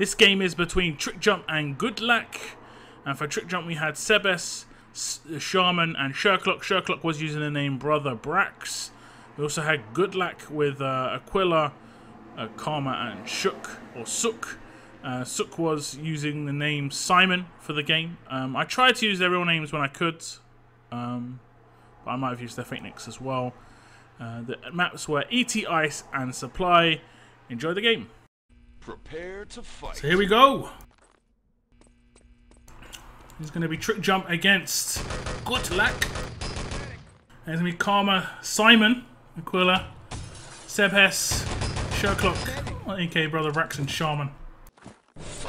This game is between Trick Jump and Good Luck. And for Trick Jump, we had Sebes, Shaman, and Sherlock. Sherlock was using the name Brother Brax. We also had Good Luck with uh, Aquila, uh, Karma, and Shook, or Sook. Uh, Sook was using the name Simon for the game. Um, I tried to use their real names when I could, um, but I might have used their fake nicks as well. Uh, the maps were ET Ice and Supply. Enjoy the game. Prepare to fight. So here we go. He's going to be Trick Jump against Luck. There's going to be Karma, Simon, Aquila, Sebes, Sherlock, aka Brother Rex, and Shaman.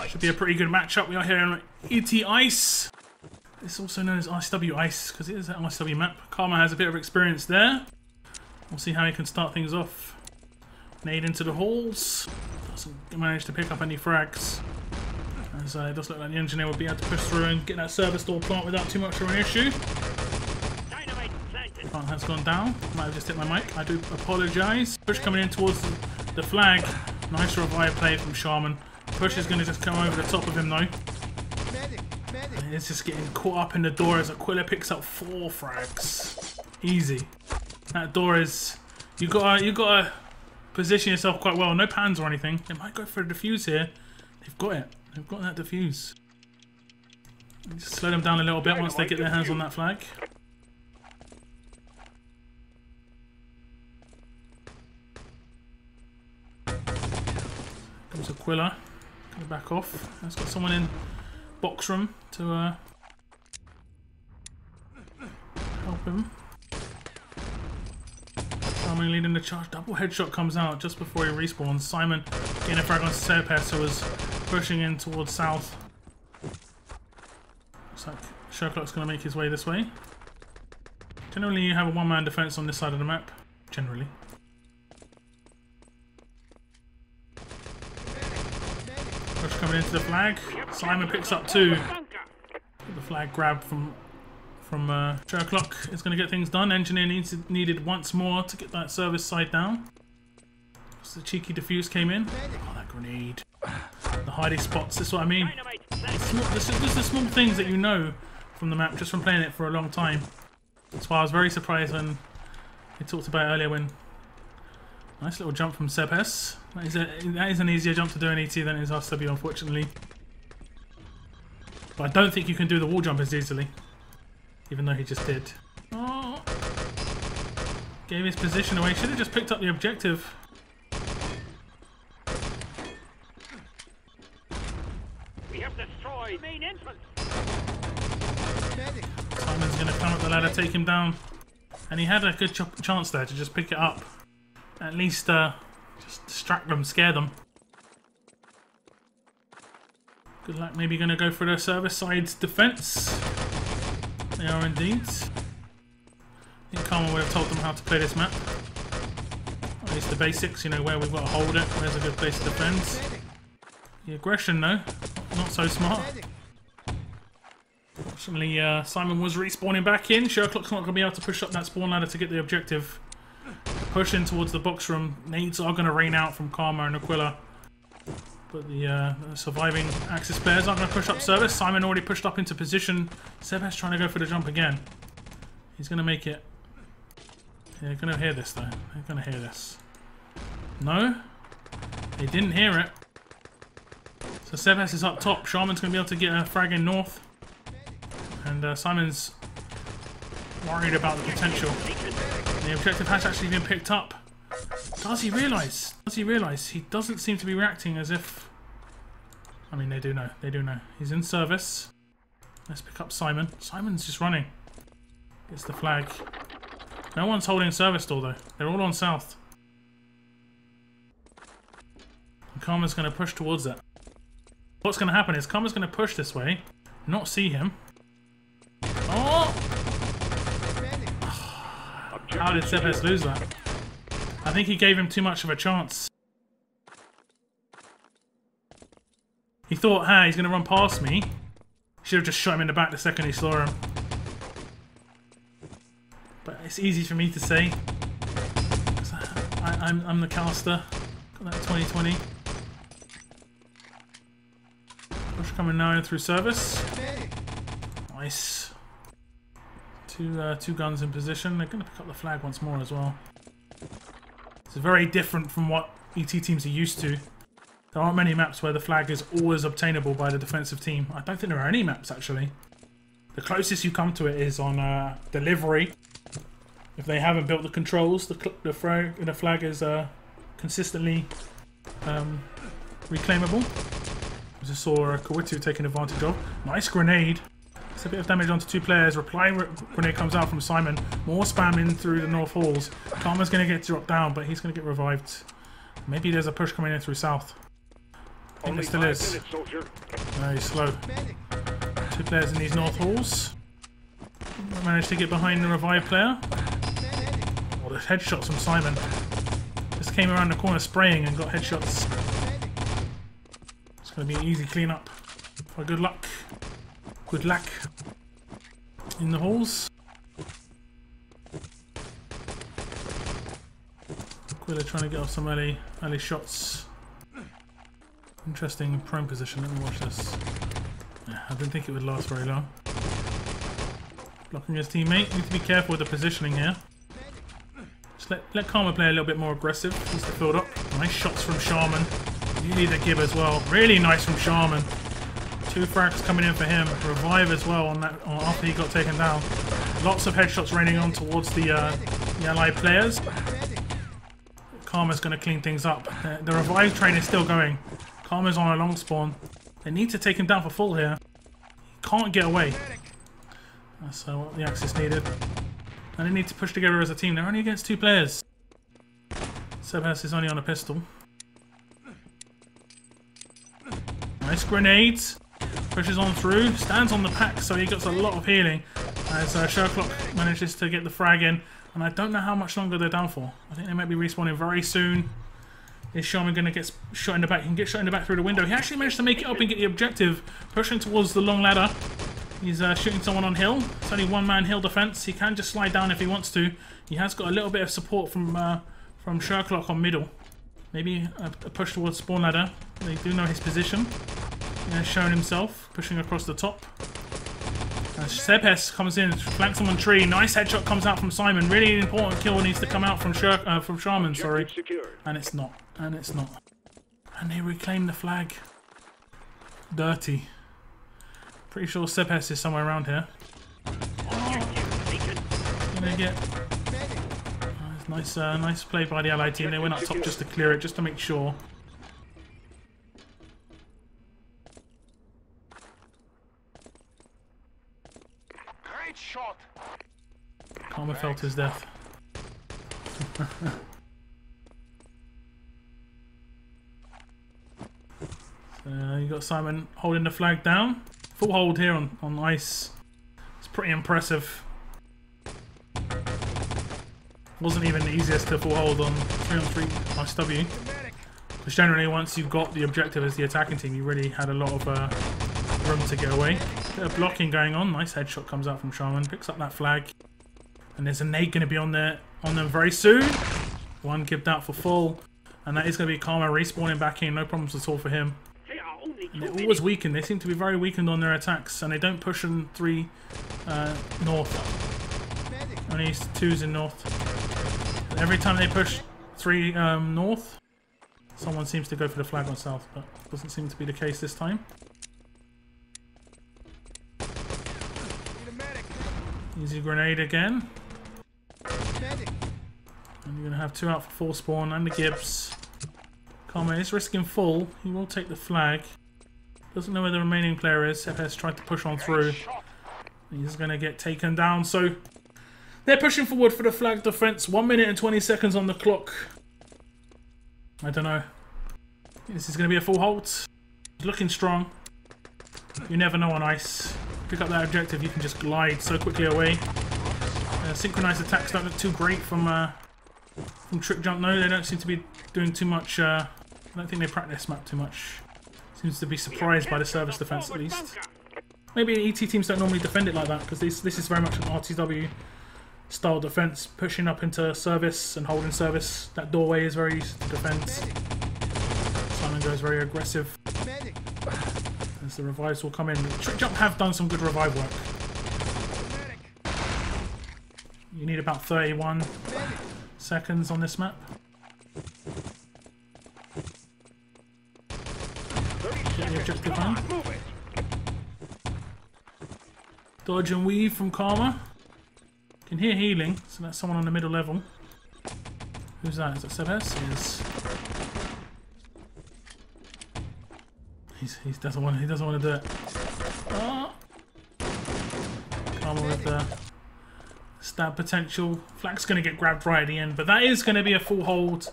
Should be a pretty good matchup. We are here on ET Ice. It's also known as RTCW Ice because it is an RTCW map. Karma has a bit of experience there. We'll see how he can start things off. Nade into the halls. Doesn't manage to pick up any frags. As uh, it does look like the engineer will be able to push through and get that service door plant without too much of an issue. Plant has gone down. Might have just hit my mic. I do apologise. Push coming in towards the, the flag. Nice revive play from Shaman. Push is going to just come over the top of him though. It's just getting caught up in the door as Aquila picks up four frags. Easy. That door is. You gotta you gotta position yourself quite well. No pans or anything. They might go for a defuse here. They've got it. They've got that defuse. Just slow them down a little bit once they get their hands on that flag. Comes Aquila. Gonna back off. Let's got someone in box room to uh, help him. Simon leading the charge. Double headshot comes out just before he respawns. Simon getting a frag on Sebes who was pushing in towards south. Looks like Sherlock's going to make his way this way. Generally you have a one-man defense on this side of the map. Generally. Push coming into the flag. Simon picks up two. The flag grab from from uh, o'clock is going to get things done. Engineer needs needed once more to get that service side down. So the cheeky defuse came in. Oh, that grenade. The hiding spots, that's what I mean. This, is, this is the small things that you know from the map just from playing it for a long time. That's why I was very surprised when we talked about earlier when... Nice little jump from Sebes. That is, a, that is an easier jump to do in ET than it is RTCW, unfortunately. But I don't think you can do the wall jump as easily. Even though he just did. Oh. Gave his position away. Should have just picked up the objective. We have destroyed main entrance. Simon's going to come up the ladder, take him down. And he had a good ch chance there to just pick it up. At least uh, just distract them, scare them. Good luck. Maybe going to go for the service side's defense. They are indeed. I think Karma would have told them how to play this map. At least the basics, you know, where we've got to hold it, where's a good place to defend. The aggression, though, not so smart. Fortunately, uh, Simon was respawning back in. Sherlock's not going to be able to push up that spawn ladder to get the objective. Push in towards the box room. Nades are going to rain out from Karma and Aquila. But the, uh, surviving Axis players aren't going to push up service. Simon already pushed up into position. Sebes trying to go for the jump again. He's going to make it. They're going to hear this, though. They're going to hear this. No? They didn't hear it. So Sebes is up top. Shaman's going to be able to get a frag in north. And uh, Simon's worried about the potential. The objective has actually been picked up. Does he realise? Does he realise? He doesn't seem to be reacting as if... I mean, they do know. They do know. He's in service. Let's pick up Simon. Simon's just running. Gets the flag. No one's holding service door, though. They're all on south. And Karma's going to push towards it. What's going to happen is Karma's going to push this way, not see him. Oh! How did Sebes lose that? I think he gave him too much of a chance. He thought, hey, he's going to run past me. Should have just shot him in the back the second he saw him. But it's easy for me to say. I, am I'm the caster. Got that 2020. Push coming now in through service. Nice. Two uh, two guns in position. They're going to pick up the flag once more as well. It's very different from what ET teams are used to. There aren't many maps where the flag is always obtainable by the defensive team. I don't think there are any maps actually. The closest you come to it is on uh, delivery. If they haven't built the controls, the the flag the flag is uh, consistently um, reclaimable. I just saw uh, Kawitu taking advantage of. Nice grenade. It's a bit of damage onto two players. Reply grenade comes out from Simon. More spamming through the north halls. Karma's going to get dropped down, but he's going to get revived. Maybe there's a push coming in through south. I think there still is. Very slow. Two players in these north halls. Managed to get behind the revive player. Oh, the headshots from Simon. Just came around the corner spraying and got headshots. It's going to be an easy cleanup. For good luck. Good luck. In the halls. Aquila trying to get off some early, early shots. Interesting prone position. Let me watch this. I didn't think it would last very long. Blocking his teammate. Need to be careful with the positioning here. Just let, let Karma play a little bit more aggressive. Needs to build up. Nice shots from Shaman. You need a gib as well. Really nice from Shaman. Two frags coming in for him. Revive as well on that after he got taken down. Lots of headshots raining on towards the, uh, the allied players. Karma's going to clean things up. The, the revive train is still going. Karma's on a long spawn. They need to take him down for full here. He can't get away. That's uh, what the Axis needed. And they need to push together as a team. They're only against two players. Sebes is only on a pistol. Nice grenades. Pushes on through. Stands on the pack, so he gets a lot of healing. As uh, Sherlock manages to get the frag in. And I don't know how much longer they're down for. I think they might be respawning very soon. Is Shaman going to get shot in the back? He can get shot in the back through the window. He actually managed to make it up and get the objective. Pushing towards the long ladder. He's uh, shooting someone on hill. It's only one man hill defense. He can just slide down if he wants to. He has got a little bit of support from uh, from Sherlock on middle. Maybe a, a, push towards spawn ladder. They do know his position. Has shown himself pushing across the top. As Sebes comes in, flanks him on tree. Nice headshot comes out from Simon. Really important kill needs to come out from Sher uh, from sorry. And it's not. And it's not. And they reclaim the flag. Dirty. Pretty sure Sebes is somewhere around here. Oh, gonna get uh, nice, uh, nice play by the Allied team. They went up top just to clear it, just to make sure. Shot. Karma felt his death. so you got Simon holding the flag down. Full hold here on, on ice. It's pretty impressive. Wasn't even the easiest to full hold on 3 on 3 RTCW. Because generally once you've got the objective as the attacking team, you really had a lot of uh, room to get away. Bit of blocking going on. Nice headshot comes out from Shaman. Picks up that flag. And there's a nade going to be on there on them very soon. One gibbed out for full. And that is going to be Karma respawning back in. No problems at all for him. And they're always weakened. They seem to be very weakened on their attacks. And they don't push in three uh, north. Only twos in north. Every time they push three um, north, someone seems to go for the flag on south. But doesn't seem to be the case this time. Easy grenade again. And you're going to have two out for full spawn and the Gibbs. Karma is risking full. He will take the flag. Doesn't know where the remaining player is. FS tried to push on through. He's going to get taken down. So they're pushing forward for the flag defense. 1 minute and 20 seconds on the clock. I don't know. This is going to be a full halt. Looking strong. You never know on ice. Pick up that objective, you can just glide so quickly away. Uh, synchronized attacks don't look too great from uh, from Trick Jump. No, they don't seem to be doing too much. Uh, I don't think they practice map too much. Seems to be surprised by the service defense at least. Maybe ET teams don't normally defend it like that because this this is very much an RTCW style defense, pushing up into service and holding service. That doorway is very easy to defend. Simon goes very aggressive. As the revives will come in. Trick Jump have done some good revive work. You need about 31 seconds on this map. Get the objective on. Dodge and weave from Karma. Can hear healing, so that's someone on the middle level. Who's that? Is that Sebes? Yes. He's, he doesn't want he doesn't want to do it. Karma with the stab potential. Flak's gonna get grabbed right at the end, but that is gonna be a full hold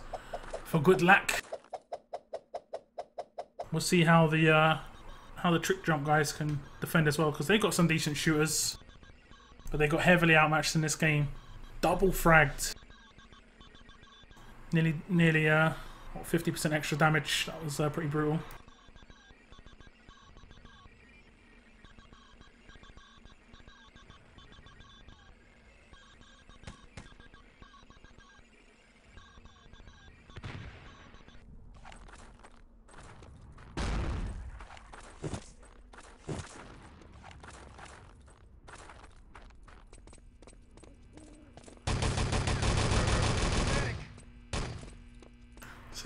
for good luck. We'll see how the uh, how the trick jump guys can defend as well because they've got some decent shooters, but they got heavily outmatched in this game. Double fragged, nearly nearly uh, fifty percent extra damage. That was uh, pretty brutal.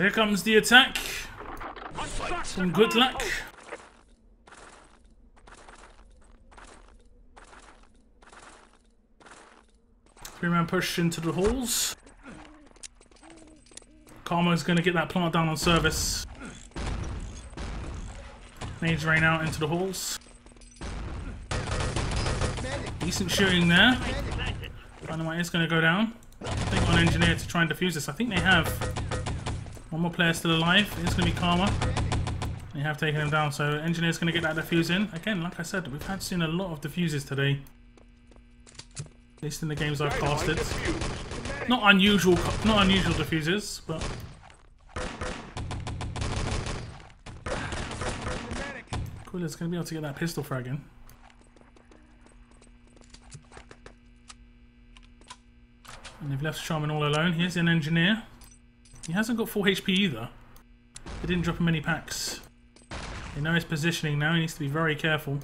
Here comes the attack. Some good luck. Three man push into the halls. Karma's going to get that plant down on service. Nades rain out into the halls. Decent shooting there. Dynamite is to go down. I think on engineer to try and defuse this. I think they have one more player still alive. It's going to be Karma. They have taken him down, so Engineer's going to get that defuse in. Again, like I said, we've had seen a lot of defuses today. At least in the games I've casted. Not unusual, not unusual defuses, but Quilla's going to be able to get that pistol frag in. And they've left Shaman all alone. Here's an engineer. He hasn't got full HP either. They didn't drop him any packs. They know his positioning now. He needs to be very careful.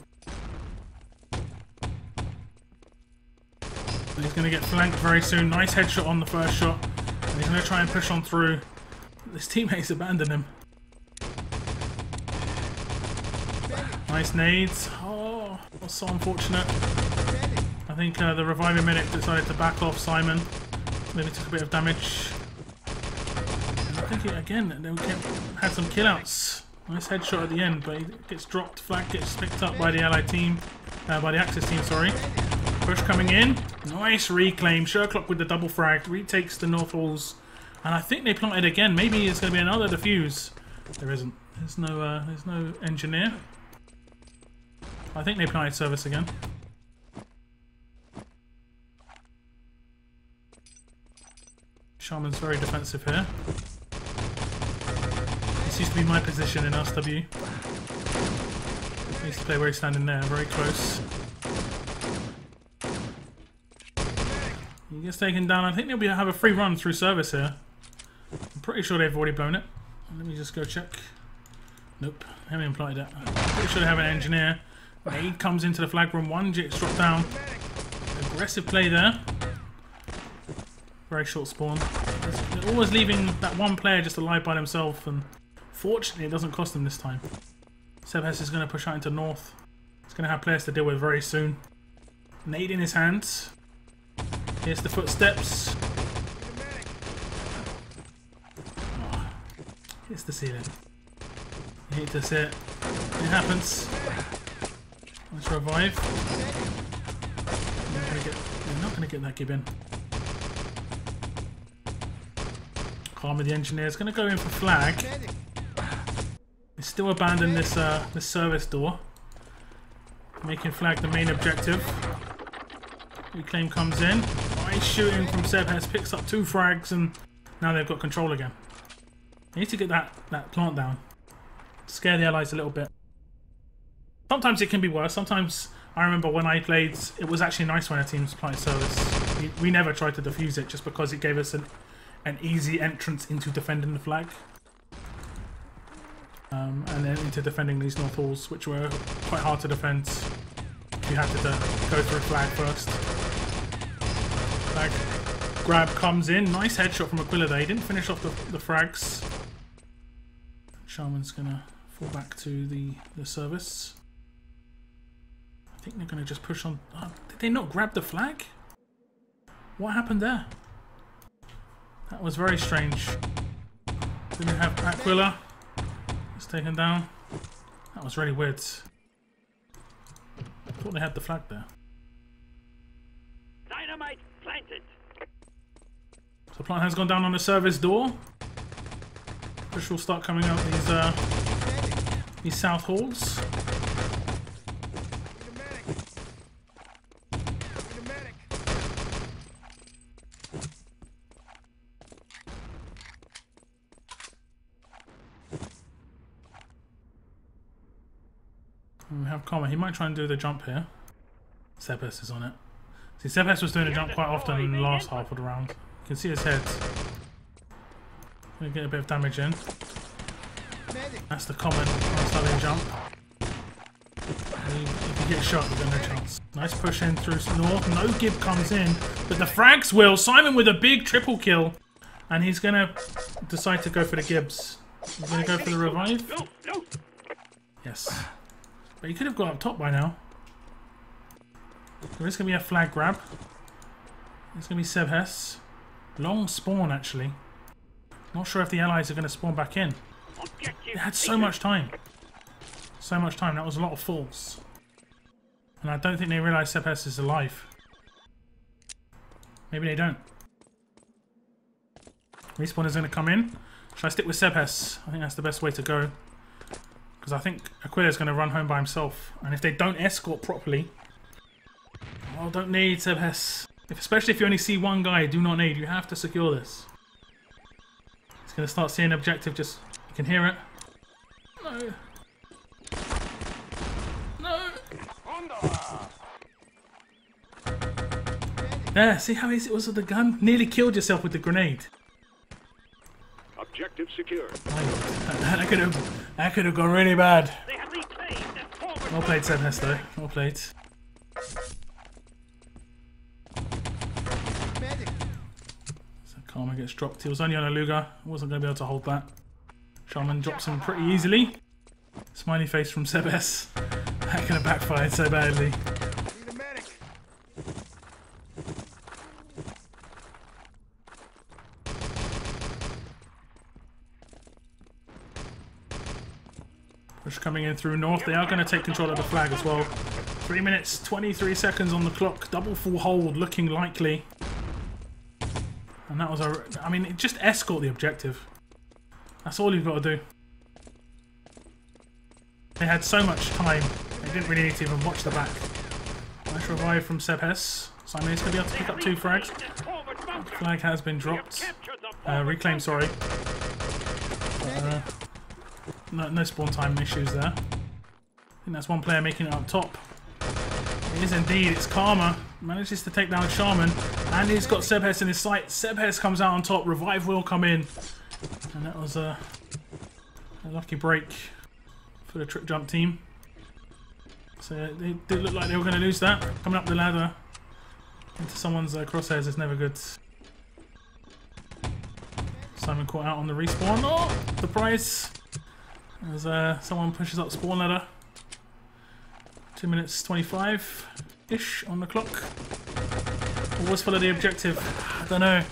He's going to get flanked very soon. Nice headshot on the first shot. And he's going to try and push on through. His teammates abandon him. Nice nades. Oh, that's so unfortunate. I think uh, the reviving medic decided to back off Simon. Maybe took a bit of damage. Think it, again, they kept, had some killouts. Nice headshot at the end, but he gets dropped. Flag gets picked up by the Allied team, uh, by the Axis team, sorry. Push coming in. Nice reclaim. Sherlock with the double frag. Retakes the North Halls. And I think they planted again. Maybe it's going to be another defuse. There isn't. There's no, uh, there's no engineer. I think they planted service again. Shaman's very defensive here. Used to be my position in SW. I used to play where he's standing there, very close. He gets taken down. I think they'll be able to have a free run through service here. I'm pretty sure they've already blown it. Let me just go check. Nope, haven't implied. I'm pretty sure they have an engineer. Aid comes into the flag room. One jit's dropped down. Aggressive play there. Very short spawn. Always leaving that one player just alive by themselves, and fortunately it doesn't cost them this time. Sebes is going to push out into north. He's going to have players to deal with very soon. Nade in his hands. Here's the footsteps. Here's the ceiling. You hate to see it. It happens. Let's revive. They're not going to get that Gibbon. Karma the engineer is going to go in for flag. Still abandon this uh, this service door, making flag the main objective. Reclaim comes in. Nice shooting from Sebes, picks up two frags, and now they've got control again. They need to get that, that plant down. Scare the allies a little bit. Sometimes it can be worse. Sometimes I remember when I played, it was actually nice when a team planted service. We, we never tried to defuse it just because it gave us an an easy entrance into defending the flag. Um, and then into defending these north halls, which were quite hard to defend. You had to go for through flag first. Flag grab comes in. Nice headshot from Aquila there. He didn't finish off the, the frags. Shaman's gonna fall back to the, the service. I think they're gonna just push on. Oh, did they not grab the flag? What happened there? That was very strange. Didn't have Aquila. Taken down. That was really weird. I thought they had the flag there. Dynamite planted. So plant has gone down on the service door. Push will start coming out these uh, these south halls. Need a medic. Need a medic. And we have Karma. He might try and do the jump here. Sebes is on it. See, Sebes was doing a jump quite often in the last half of the round. You can see his head. Gonna get a bit of damage in. That's the common starting jump. If you get shot, you've got no chance. Nice push in through north. No Gib comes in, but the frags will. Simon with a big triple kill, and he's gonna decide to go for the Gibbs. He's gonna go for the revive. Yes, but he could have got up top by now. There is gonna be a flag grab. It's gonna be Sebes. Long spawn actually. Not sure if the allies are gonna spawn back in. They had so much time. So much time. That was a lot of falls. And I don't think they realise Sebes is alive. Maybe they don't. Respawn is going to come in. Should I stick with Sebes? I think that's the best way to go. Because I think Aquila is going to run home by himself. And if they don't escort properly... Oh, don't need Sebes. If, especially if you only see one guy, do not need. You have to secure this. He's going to start seeing objective just... You can hear it. No. No. There, see how easy it was with the gun? Nearly killed yourself with the grenade. Objective secure. That could have that could have gone really bad. They have reclaimed. Well played, Seb though. Well played. So Karma gets dropped. He was only on a Luger. Wasn't going to be able to hold that. Shaman drops him pretty easily. Smiley face from Sebes. That could have backfired so badly. Need a medic. Push coming in through north. They are going to take control of the flag as well. Three minutes, 23 seconds on the clock. Double full hold looking likely. And that was a... I mean, just escort the objective. That's all you've got to do. They had so much time. They didn't really need to even watch the back. Nice revive from Sebes. Simon is going to be able to pick up two frags. Flag has been dropped. Uh, reclaim, sorry. No, no spawn time issues there. I think that's one player making it up top. It is indeed, it's Karma. Manages to take down Shaman. And he's got Sebes in his sight. Sebes comes out on top. Revive will come in. And that was a, a lucky break for the trip jump team. So they did look like they were going to lose that. Coming up the ladder into someone's uh, crosshairs is never good. Simon caught out on the respawn. Oh, the surprise! As uh, someone pushes up spawn ladder. Two minutes twenty-five-ish on the clock. Always follow the objective. I don't know.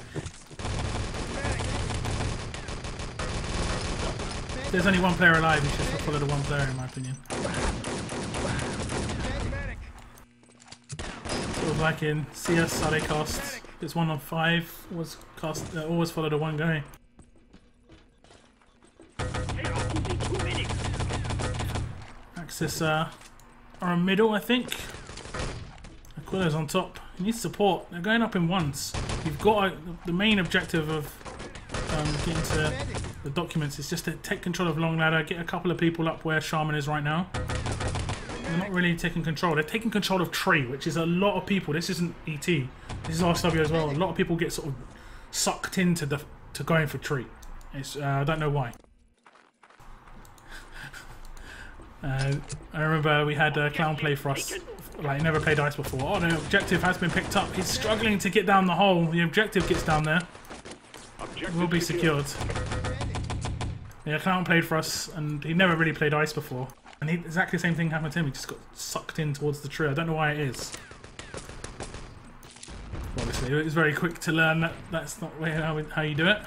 There's only one player alive, you should follow the one player, in my opinion. Sort of like in CS, how they cast. It's one on five, always cast. Uh, always follow the one guy. Axis uh, are in middle, I think. Aquila's on top. He needs support. They're going up in ones. You've got a, the main objective of um, getting to the documents is just to take control of Long Ladder, get a couple of people up where Shaman is right now. They're not really taking control. They're taking control of Tree, which is a lot of people. This isn't ET. This is RTCW as well. A lot of people get sort of sucked into the to going for Tree. It's, uh, I don't know why. Uh, I remember we had a clown play for us. Like, never played ice before. Oh, the objective has been picked up. He's struggling to get down the hole. The objective gets down there. Objective Will be secure. secured. Yeah, clown played for us, and he never really played ice before. And he, exactly the same thing happened to him. He just got sucked in towards the tree. I don't know why it is. Obviously, it was very quick to learn that that's not how, how you do it.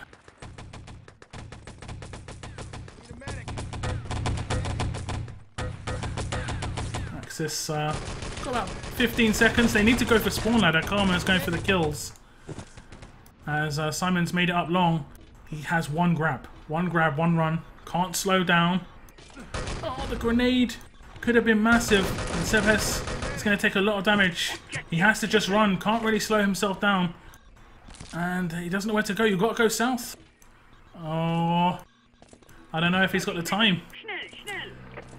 Axis, uh, got about 15 seconds. They need to go for spawn ladder. Karma's going for the kills. As uh, Simon's made it up long, he has one grab. One grab, one run. Can't slow down. Oh, the grenade could have been massive. And Sebes is going to take a lot of damage. He has to just run. Can't really slow himself down. And he doesn't know where to go. You've got to go south. Oh, I don't know if he's got the time.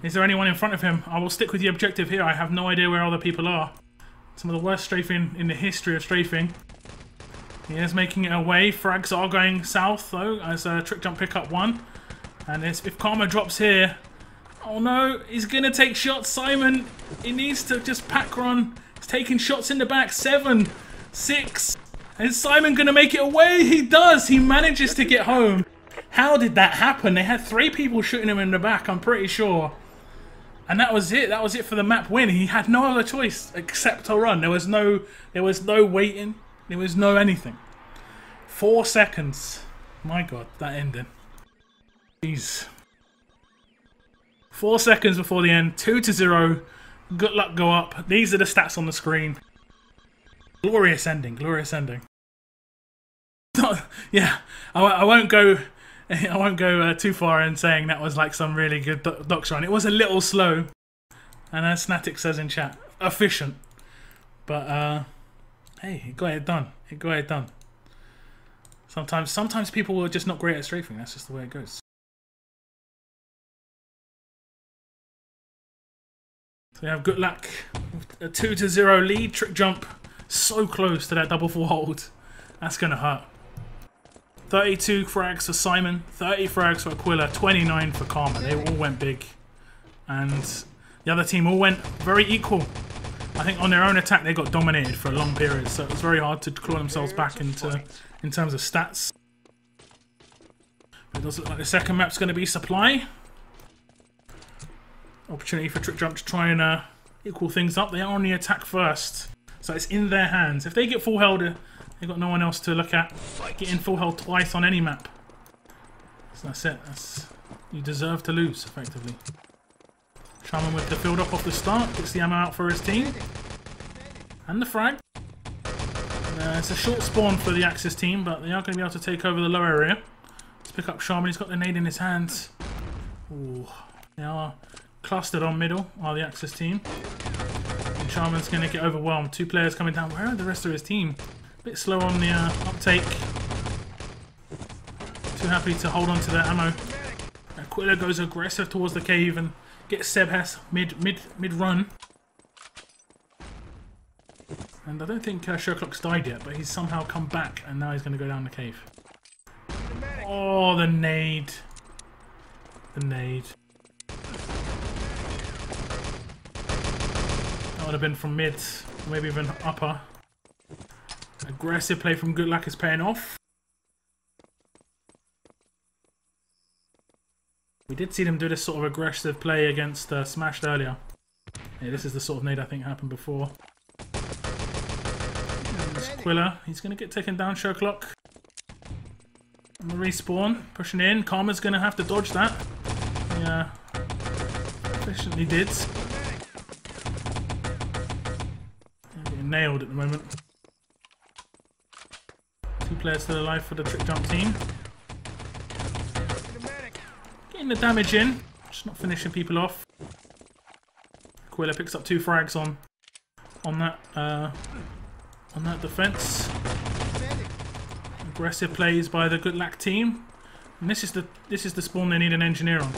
Is there anyone in front of him? I will stick with the objective here. I have no idea where other people are. Some of the worst strafing in the history of strafing. He is making it away. Frags are going south though, as a trick jump pick up one. And if Karma drops here, oh no, he's gonna take shots. Simon, he needs to just pack run. He's taking shots in the back. Seven, six. Is Simon gonna make it away? He does. He manages to get home. How did that happen? They had three people shooting him in the back. I'm pretty sure. And that was it. That was it for the map win. He had no other choice except to run. There was no there was no waiting. There was no anything. Four seconds. My god, that ending. Jeez. Four seconds before the end. Two to zero. Good luck go up. These are the stats on the screen. Glorious ending. Glorious ending. yeah, I, I won't go. I won't go uh, too far in saying that was like some really good do- run. It was a little slow, and as Snatic says in chat, efficient. But uh, hey, it got it done. It got it done. Sometimes, sometimes people are just not great at strafing. That's just the way it goes. So we have good luck. A two to zero lead. Trick jump, so close to that double full hold. That's gonna hurt. 32 frags for Simon, 30 frags for Aquila, 29 for Karma. They all went big. And the other team all went very equal. I think on their own attack they got dominated for a long period, so it was very hard to claw themselves back into in terms of stats. It does look like the second map's going to be supply. Opportunity for Trick Jump to try and uh, equal things up. They are on the attack first, so it's in their hands. If they get full held, uh, they've got no one else to look at. Getting full held twice on any map. So that's it. That's, you deserve to lose, effectively. Shaman with the field up off the start, gets the ammo out for his team. And the frag. Uh, it's a short spawn for the Axis team, but they are going to be able to take over the low area. Let's pick up Shaman, he's got the nade in his hands. Ooh, they are clustered on middle, are the Axis team. And Shaman's going to get overwhelmed. Two players coming down. Where are the rest of his team? Bit slow on the uh, uptake. Too happy to hold on to their ammo. Aquila goes aggressive towards the cave and gets Sebes mid mid mid run. And I don't think uh, Sherlock's died yet, but he's somehow come back and now he's going to go down the cave. Oh, the nade. The nade. That would have been from mid, maybe even upper. Aggressive play from Good Luck is paying off. We did see them do this sort of aggressive play against uh, Smashed earlier. Yeah, this is the sort of nade I think happened before. Quilla, he's going to get taken down, Sherlock. On the respawn, pushing in. Karma's going to have to dodge that. Yeah, efficiently did. Getting nailed at the moment. Players still alive for the trick jump team. Getting the damage in, just not finishing people off. Quilla picks up two frags on on that uh, on that defense. Aggressive plays by the Good Luck team, and this is the this is the spawn they need an engineer on.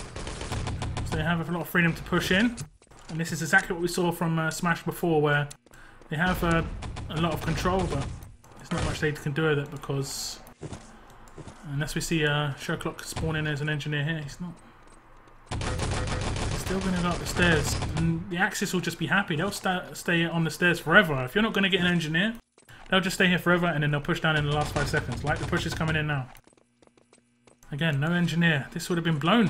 So they have a lot of freedom to push in, and this is exactly what we saw from uh, Smash before, where they have uh, a lot of control, but not much they can do with it because unless we see uh, Sherlock spawn in as an engineer here, he's not. still going to go up the stairs. And the Axis will just be happy. They'll sta stay on the stairs forever. If you're not going to get an engineer, they'll just stay here forever and then they'll push down in the last five seconds. Like the push is coming in now. Again, no engineer. This would have been blown.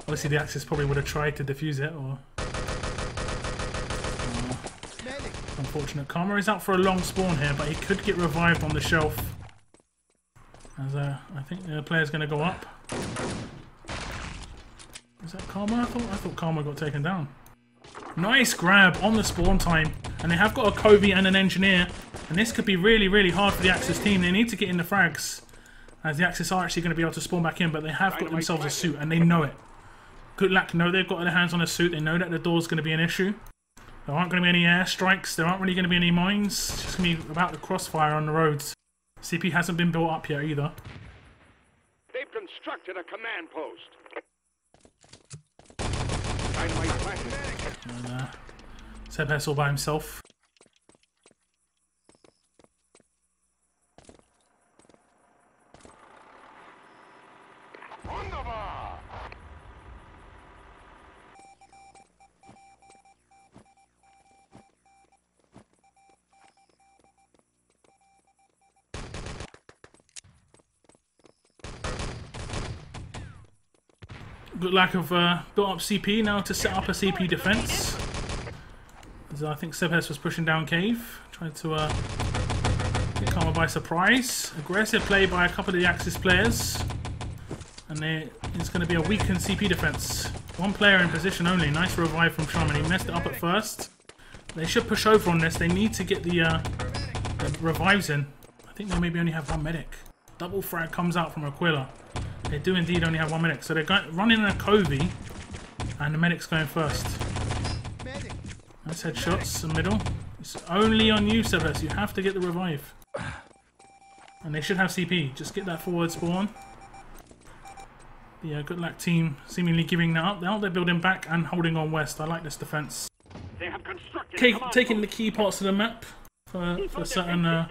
Obviously, the Axis probably would have tried to defuse it or Medic. Unfortunate. Karma is out for a long spawn here, but he could get revived on the shelf. As uh, I think the player's going to go up. Is that Karma? I thought I thought Karma got taken down. Nice grab on the spawn time, and they have got a Kobe and an engineer, and this could be really really hard for the Axis team. They need to get in the frags, as the Axis are actually going to be able to spawn back in, but they have got themselves a suit and they know it. Good luck. Know they've got their hands on a suit. They know that the door's going to be an issue. There aren't going to be any airstrikes. There aren't really going to be any mines. It's just going to be about the crossfire on the roads. CP hasn't been built up yet either. They've constructed a command post. And, uh, Seb all by himself. Good lack of uh, built up CP now to set up a CP defense. As I think Sebes was pushing down cave, trying to uh, get Karma by surprise. Aggressive play by a couple of the Axis players. And is going to be a weakened CP defense. One player in position only. Nice revive from Shaman. He messed it up at first. They should push over on this. They need to get the, uh, the revives in. I think they maybe only have one medic. Double frag comes out from Aquila. They do indeed only have one medic. So they're going, running a Covey. And the medic's going first. Medic. Nice headshots, the middle. It's only on you, Sebes. You have to get the revive. And they should have CP. Just get that forward spawn. The uh, good luck team seemingly giving that up. Now they're building back and holding on west. I like this defense. They have constructed Take, taking the key parts of the map for, for certain uh,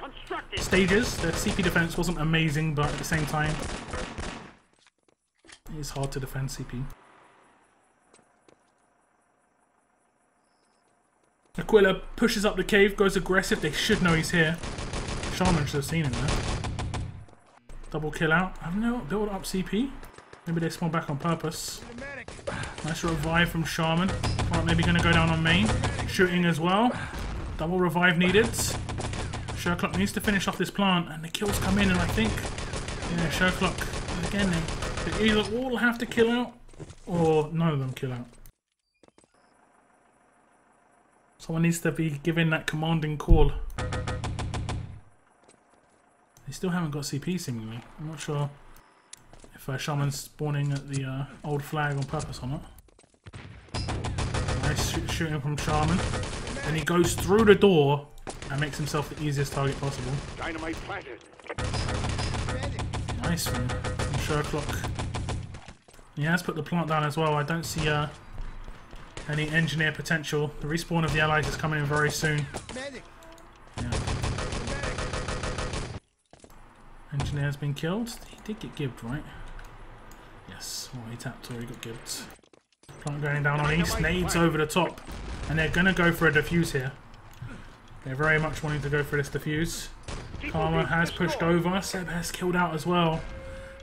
stages. The CP defense wasn't amazing, but at the same time, it is hard to defend CP. Aquila pushes up the cave, goes aggressive. They should know he's here. Shaman should have seen him there. Double kill out. I've no build up CP. Maybe they spawn back on purpose. Nice revive from Shaman. Alright, maybe gonna go down on main. Shooting as well. Double revive needed. Sherlock needs to finish off this plant, and the kills come in, and I think, yeah, Sherlock, again, they, they either all have to kill out, or none of them kill out. Someone needs to be giving that commanding call. They still haven't got CP, seemingly. I'm not sure if uh, Shaman's spawning at the uh, old flag on purpose or not. Nice sh- shooting from Shaman. And he goes through the door and makes himself the easiest target possible. Dynamite planted. Nice from, from Sherlock. He has put the plant down as well. I don't see uh, any engineer potential. The respawn of the allies is coming in very soon. Yeah. Engineer's been killed. He did get gibbed, right? Yes. Well, he tapped or he got gibbed. Plant going down on east. Nades over the top. And they're going to go for a defuse here. They're very much wanting to go for this defuse. Karma has pushed over. Seb has killed out as well.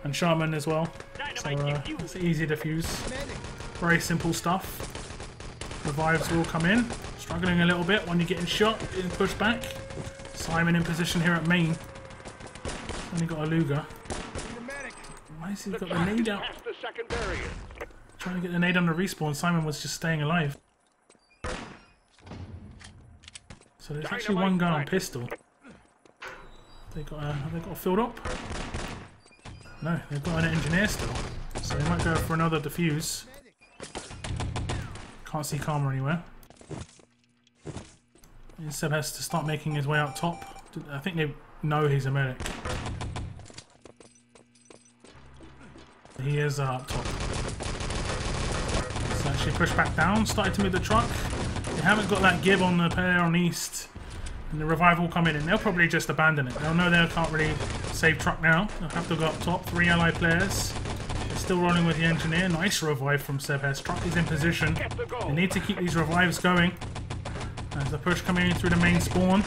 And Shaman as well. So uh, it's easy defuse. Medic. Very simple stuff. Revives will come in. Struggling a little bit when you're getting shot, getting pushed back. Simon in position here at main. Only got a Luger. Why has he got the nade out? Trying to get the nade on the respawn. Simon was just staying alive. So there's actually one guy on pistol. They got a, have they got a filled up? No, they've got an engineer still. So they might go for another defuse. Can't see Karma anywhere. And Seb has to start making his way out top. I think they know he's a medic. He is uh, up top. So actually push back down, started to move the truck. They haven't got that gib on the pair on east. And the revival will come in and they'll probably just abandon it. They'll know they can't really save truck now. They'll have to go up top. Three allied players. They're still rolling with the engineer. Nice revive from Sebes. Truck is in position. They need to keep these revives going. As the push coming in through the main spawn.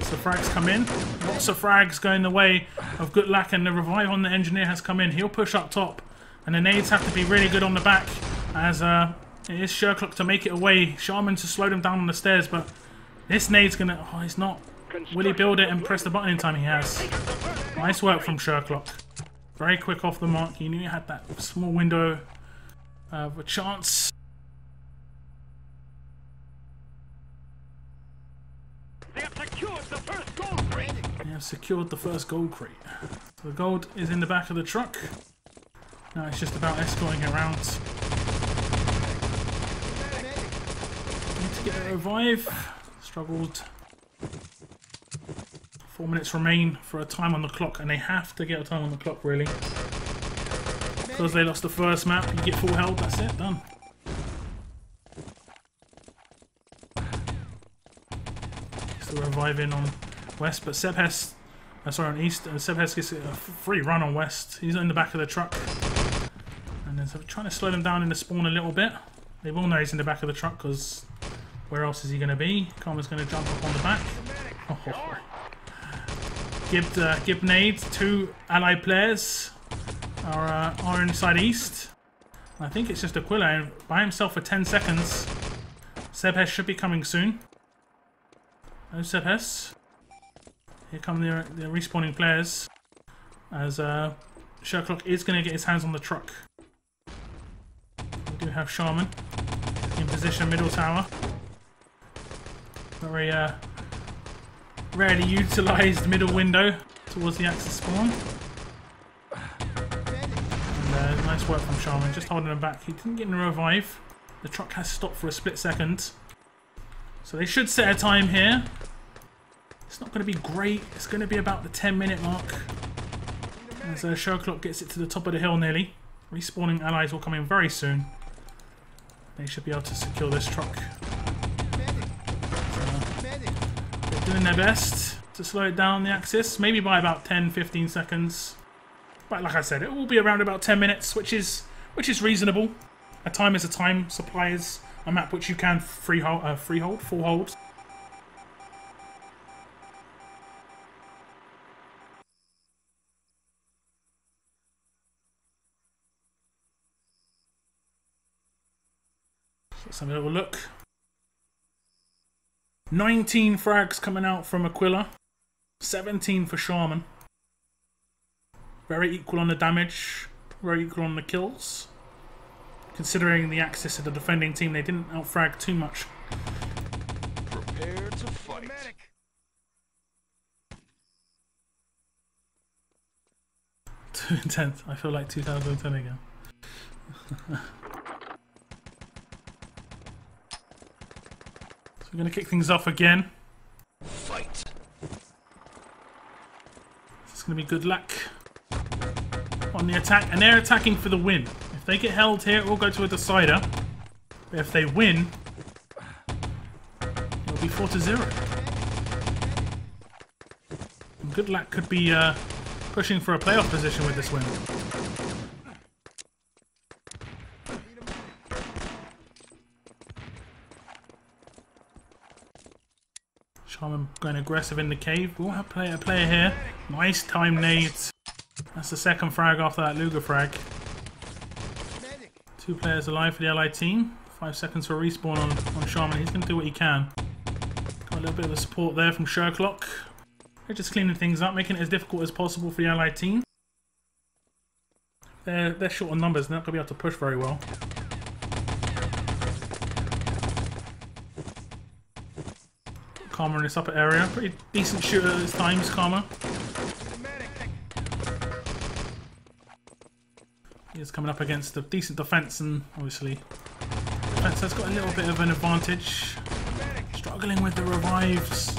As the frags come in. Lots of frags going the way of good luck and the revive on the engineer has come in. He'll push up top. And the nades have to be really good on the back as uh, it is Sherlock to make it away. Shaman to slow them down on the stairs, but this nade's gonna... Oh, he's not... Will he build it and press the button in time? He has. Nice work from Sherlock. Very quick off the mark. He knew he had that small window of a chance. They have secured the first goal crate. They have secured the first gold crate. So the gold is in the back of the truck. Now it's just about escorting it around. Need to get a revive. Struggled. Four minutes remain for a time on the clock, and they have to get a time on the clock, really. Because they lost the first map, you get full health, that's it, done. Still reviving on west, but Sebes, uh, sorry, on east, uh, Sebes gets a free run on west. He's in the back of the truck. And they're trying to slow them down in the spawn a little bit. They will know he's in the back of the truck because where else is he going to be? Karma's going to jump up on the back. Oh. Gib, uh, Gib nades, two allied players are, uh, are inside east. I think it's just Aquila by himself for 10 seconds. Sebes should be coming soon. No Sebes. Here come the, the respawning players. As uh, Sherlock is going to get his hands on the truck. We do have Shaman in position, middle tower. Very uh, rarely utilised middle window towards the Axis spawn. And uh, nice work from Shaman, just holding him back. He didn't get in a revive. The truck has stopped for a split second. So they should set a time here. It's not going to be great. It's going to be about the 10 minute mark. As uh, Sherlock gets it to the top of the hill nearly. Respawning allies will come in very soon. They should be able to secure this truck. Doing their best to slow it down the axis, maybe by about 10-15 seconds. But like I said, it will be around about 10 minutes, which is which is reasonable. A time is a time. Supply is a map which you can freehold, uh, freehold, full hold. Let's have a little look. 19 frags coming out from Aquila. 17 for Shaman. Very equal on the damage. Very equal on the kills. Considering the axis of the defending team, they didn't outfrag too much. Prepare to fight. Too intense. I feel like 2010 again. so we're going to kick things off again. Fight. It's going to be good luck on the attack. And they're attacking for the win. If they get held here, it will go to a decider. But if they win, it'll be 4 to 0. And good luck could be uh, pushing for a playoff position with this win. Shaman going aggressive in the cave. We'll have play, a player here. Nice time nades. That's the second frag after that Luger frag. Two players alive for the Allied team. Five seconds for a respawn on, on Shaman. He's going to do what he can. Got a little bit of the support there from Sherlock. They're just cleaning things up, making it as difficult as possible for the Allied team. They're, they're short on numbers. They're not going to be able to push very well. Karma in this upper area. Pretty decent shooter at this times, Karma. He's coming up against a decent defense, and obviously, defense has got a little bit of an advantage. Struggling with the revives.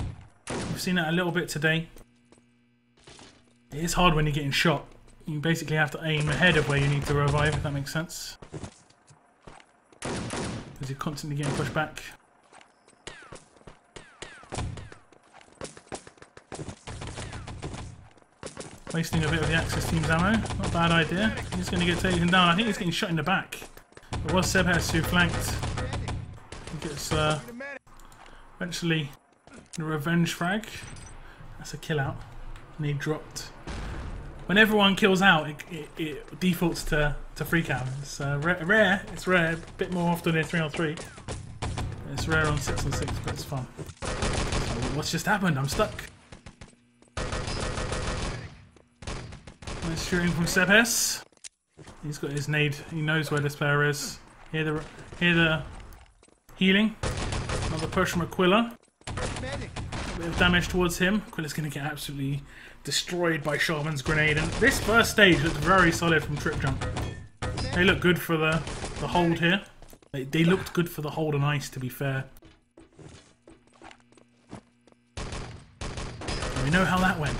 We've seen it a little bit today. It is hard when you're getting shot. You basically have to aim ahead of where you need to revive, if that makes sense. Because you're constantly getting pushed back. Wasting a bit of the Axis team's ammo. Not a bad idea. He's going to get taken down. I think he's getting shot in the back. It was Sebes who flanked. He gets uh, eventually the revenge frag. That's a kill out. And he dropped. When everyone kills out, it, it, it defaults to, to free count. It's uh, rare. It's rare. A bit more often in 3 on 3. It's rare on 6 on 6, but it's fun. What's just happened? I'm stuck. Nice shooting from Sebes. He's got his nade. He knows where this player is. Hear the, hear the healing. Another push from Aquila. Medic. bit of damage towards him. Aquila's going to get absolutely destroyed by Shaman's grenade. And this first stage looks very solid from Trick Jump. They look good for the, the hold here. They, they looked good for the hold on ice, to be fair. And we know how that went.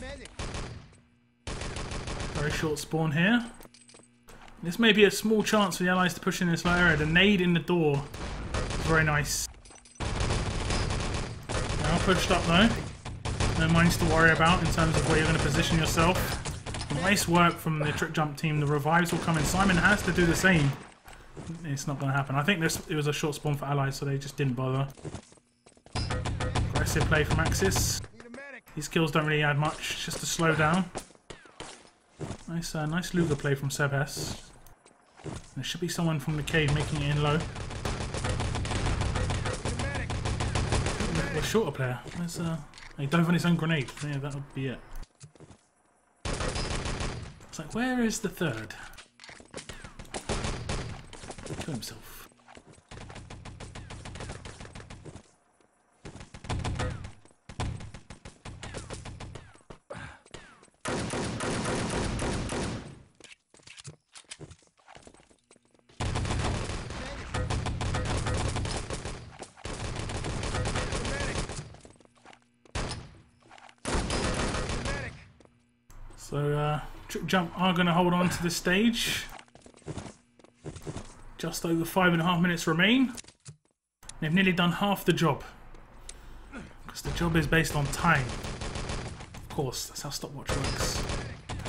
Medic. Very short spawn here. This may be a small chance for the Allies to push in this area. The nade in the door very nice. Now pushed up though. No mines to worry about in terms of where you're going to position yourself. Nice work from the trick jump team. The revives will come in. Simon has to do the same. It's not going to happen. I think this it was a short spawn for Allies, so they just didn't bother. Aggressive play from Axis. These kills don't really add much, just to slow down. Nice, uh, nice Luger play from Sebes. There should be someone from the cave making it in low. A shorter player. There's, uh, he dove on his own grenade. Yeah, that would be it. It's like, where is the third? Kill himself. Medic. So, uh, Trick Jump are going to hold on to the stage. Just over five and a half minutes remain. They've nearly done half the job. Because the job is based on time. Of course, that's how stopwatch works.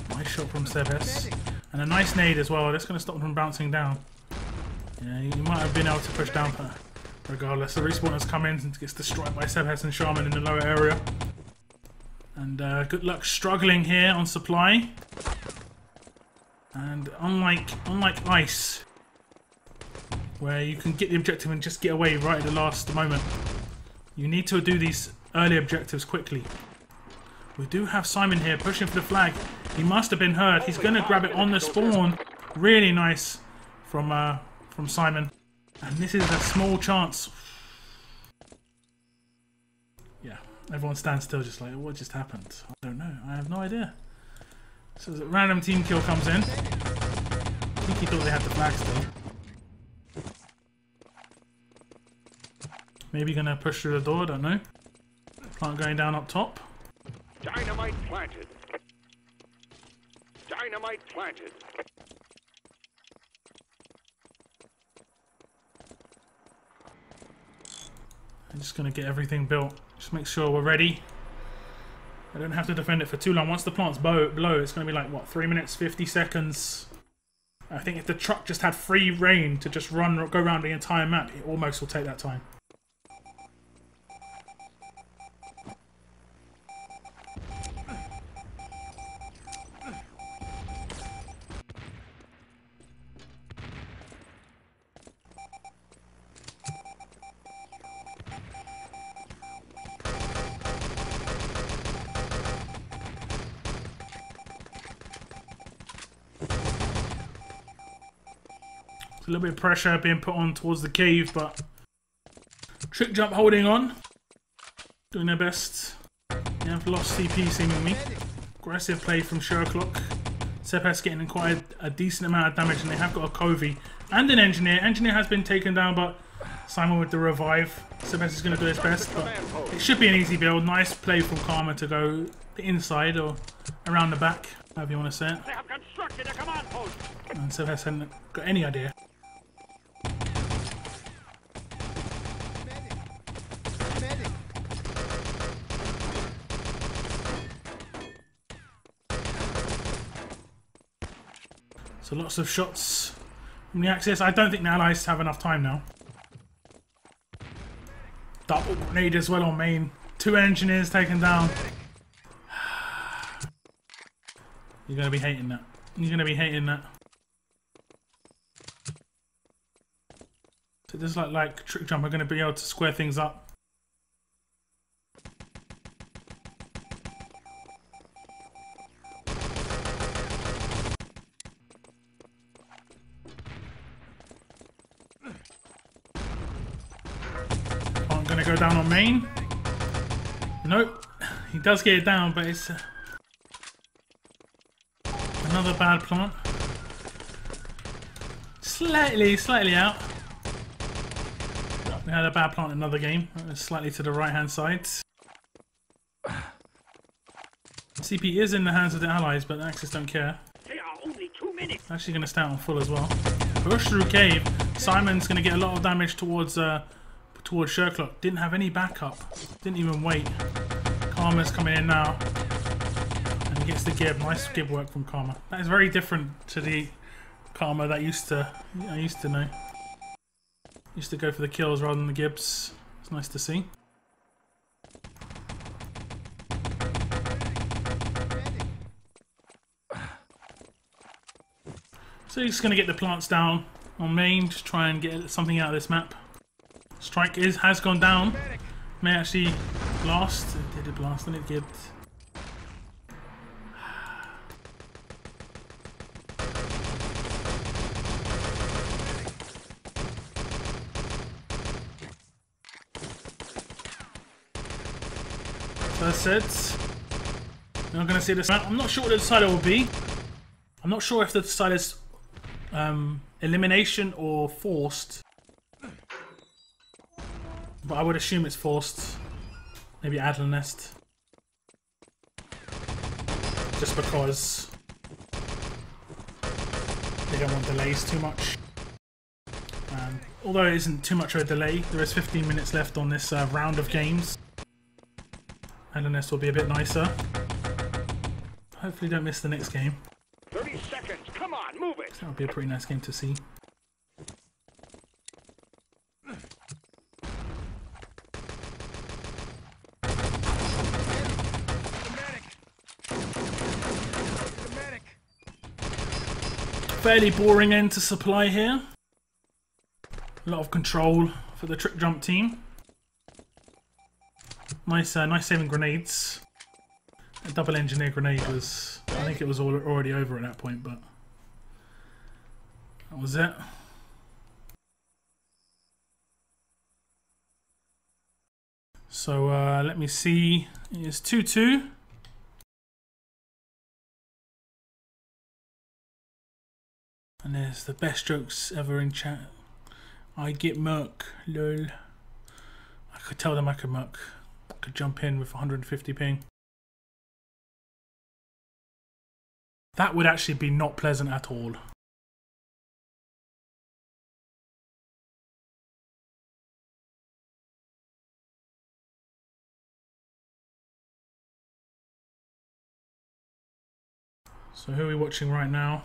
Nice shot from Sebes. And a nice nade as well. That's going to stop them from bouncing down. Yeah, you might have been able to push down her. Regardless, the respawn has come in and gets destroyed by Sebes and Shaman in the lower area. And uh, good luck struggling here on supply. And unlike unlike ice, where you can get the objective and just get away right at the last moment, you need to do these early objectives quickly. We do have Simon here pushing for the flag. He must have been hurt. He's going to grab it on the spawn. Really nice from uh, from Simon. And this is a small chance. Yeah, everyone stands still, just like, what just happened? I don't know. I have no idea. So a random team kill comes in. I think he thought they had the flag still. Maybe gonna push through the door, I don't know. Plant going down up top. Dynamite planted. Dynamite planted. I'm just gonna get everything built. Just make sure we're ready. I don't have to defend it for too long. Once the plants blow, blow it's gonna be like what, three minutes, fifty seconds. I think if the truck just had free reign to just run, go around the entire map, it almost will take that time. Little bit of pressure being put on towards the cave, but Trick Jump holding on. Doing their best. They have lost CP seemingly. Aggressive play from Sherlock. Sebes getting in quite a, a decent amount of damage, and they have got a Covey and an Engineer. Engineer has been taken down, but Simon with the revive. Sebes is going to do his best, but it should be an easy build. Nice play from Karma to go the inside or around the back, however you want to say it. They have constructed a command post. And Sebes hasn't got any idea. So lots of shots from the Axis. I don't think the Allies have enough time now. Double grenade as well on main. Two engineers taken down. You're gonna be hating that. You're gonna be hating that. So this like like trick jump are gonna be able to square things up. Does get it down, but it's uh, another bad plant. Slightly, slightly out. We had a bad plant in another game. uh, Slightly to the right hand side. CP is in the hands of the allies, but the Axis don't care. They are only two minutes. Actually going to stay on full as well. Push through cave. Simon's going to get a lot of damage towards uh, towards Sherlock. Didn't have any backup. Didn't even wait. Karma's coming in now. And he gets the Gib. Nice Gib work from Karma. That is very different to the Karma that used to I used to know. Used to go for the kills rather than the Gibbs. It's nice to see. So he's going to get the plants down on main, to try and get something out of this map. Strike is has gone down. May actually blast. It it blast and it gibbed. First set. We're not going to see this. I'm not sure what the decider will be. I'm not sure if the decider is um, elimination or forced. But I would assume it's forced. Maybe Adlernest. Just because they don't want delays too much. Um, although it isn't too much of a delay, there is 15 minutes left on this uh, round of games. Adlernest will be a bit nicer. Hopefully don't miss the next game. 30 seconds. Come on, move it. That would be a pretty nice game to see. Fairly boring end to supply here. A lot of control for the trick jump team. Nice, uh, nice saving grenades. A double engineer grenade was, I think it was all, already over at that point, but that was it. So uh, let me see. It's 2 And there's the best jokes ever in chat. I get Merc, lol. I could tell them I could Merc. I could jump in with 150 ping. That would actually be not pleasant at all. So who are we watching right now?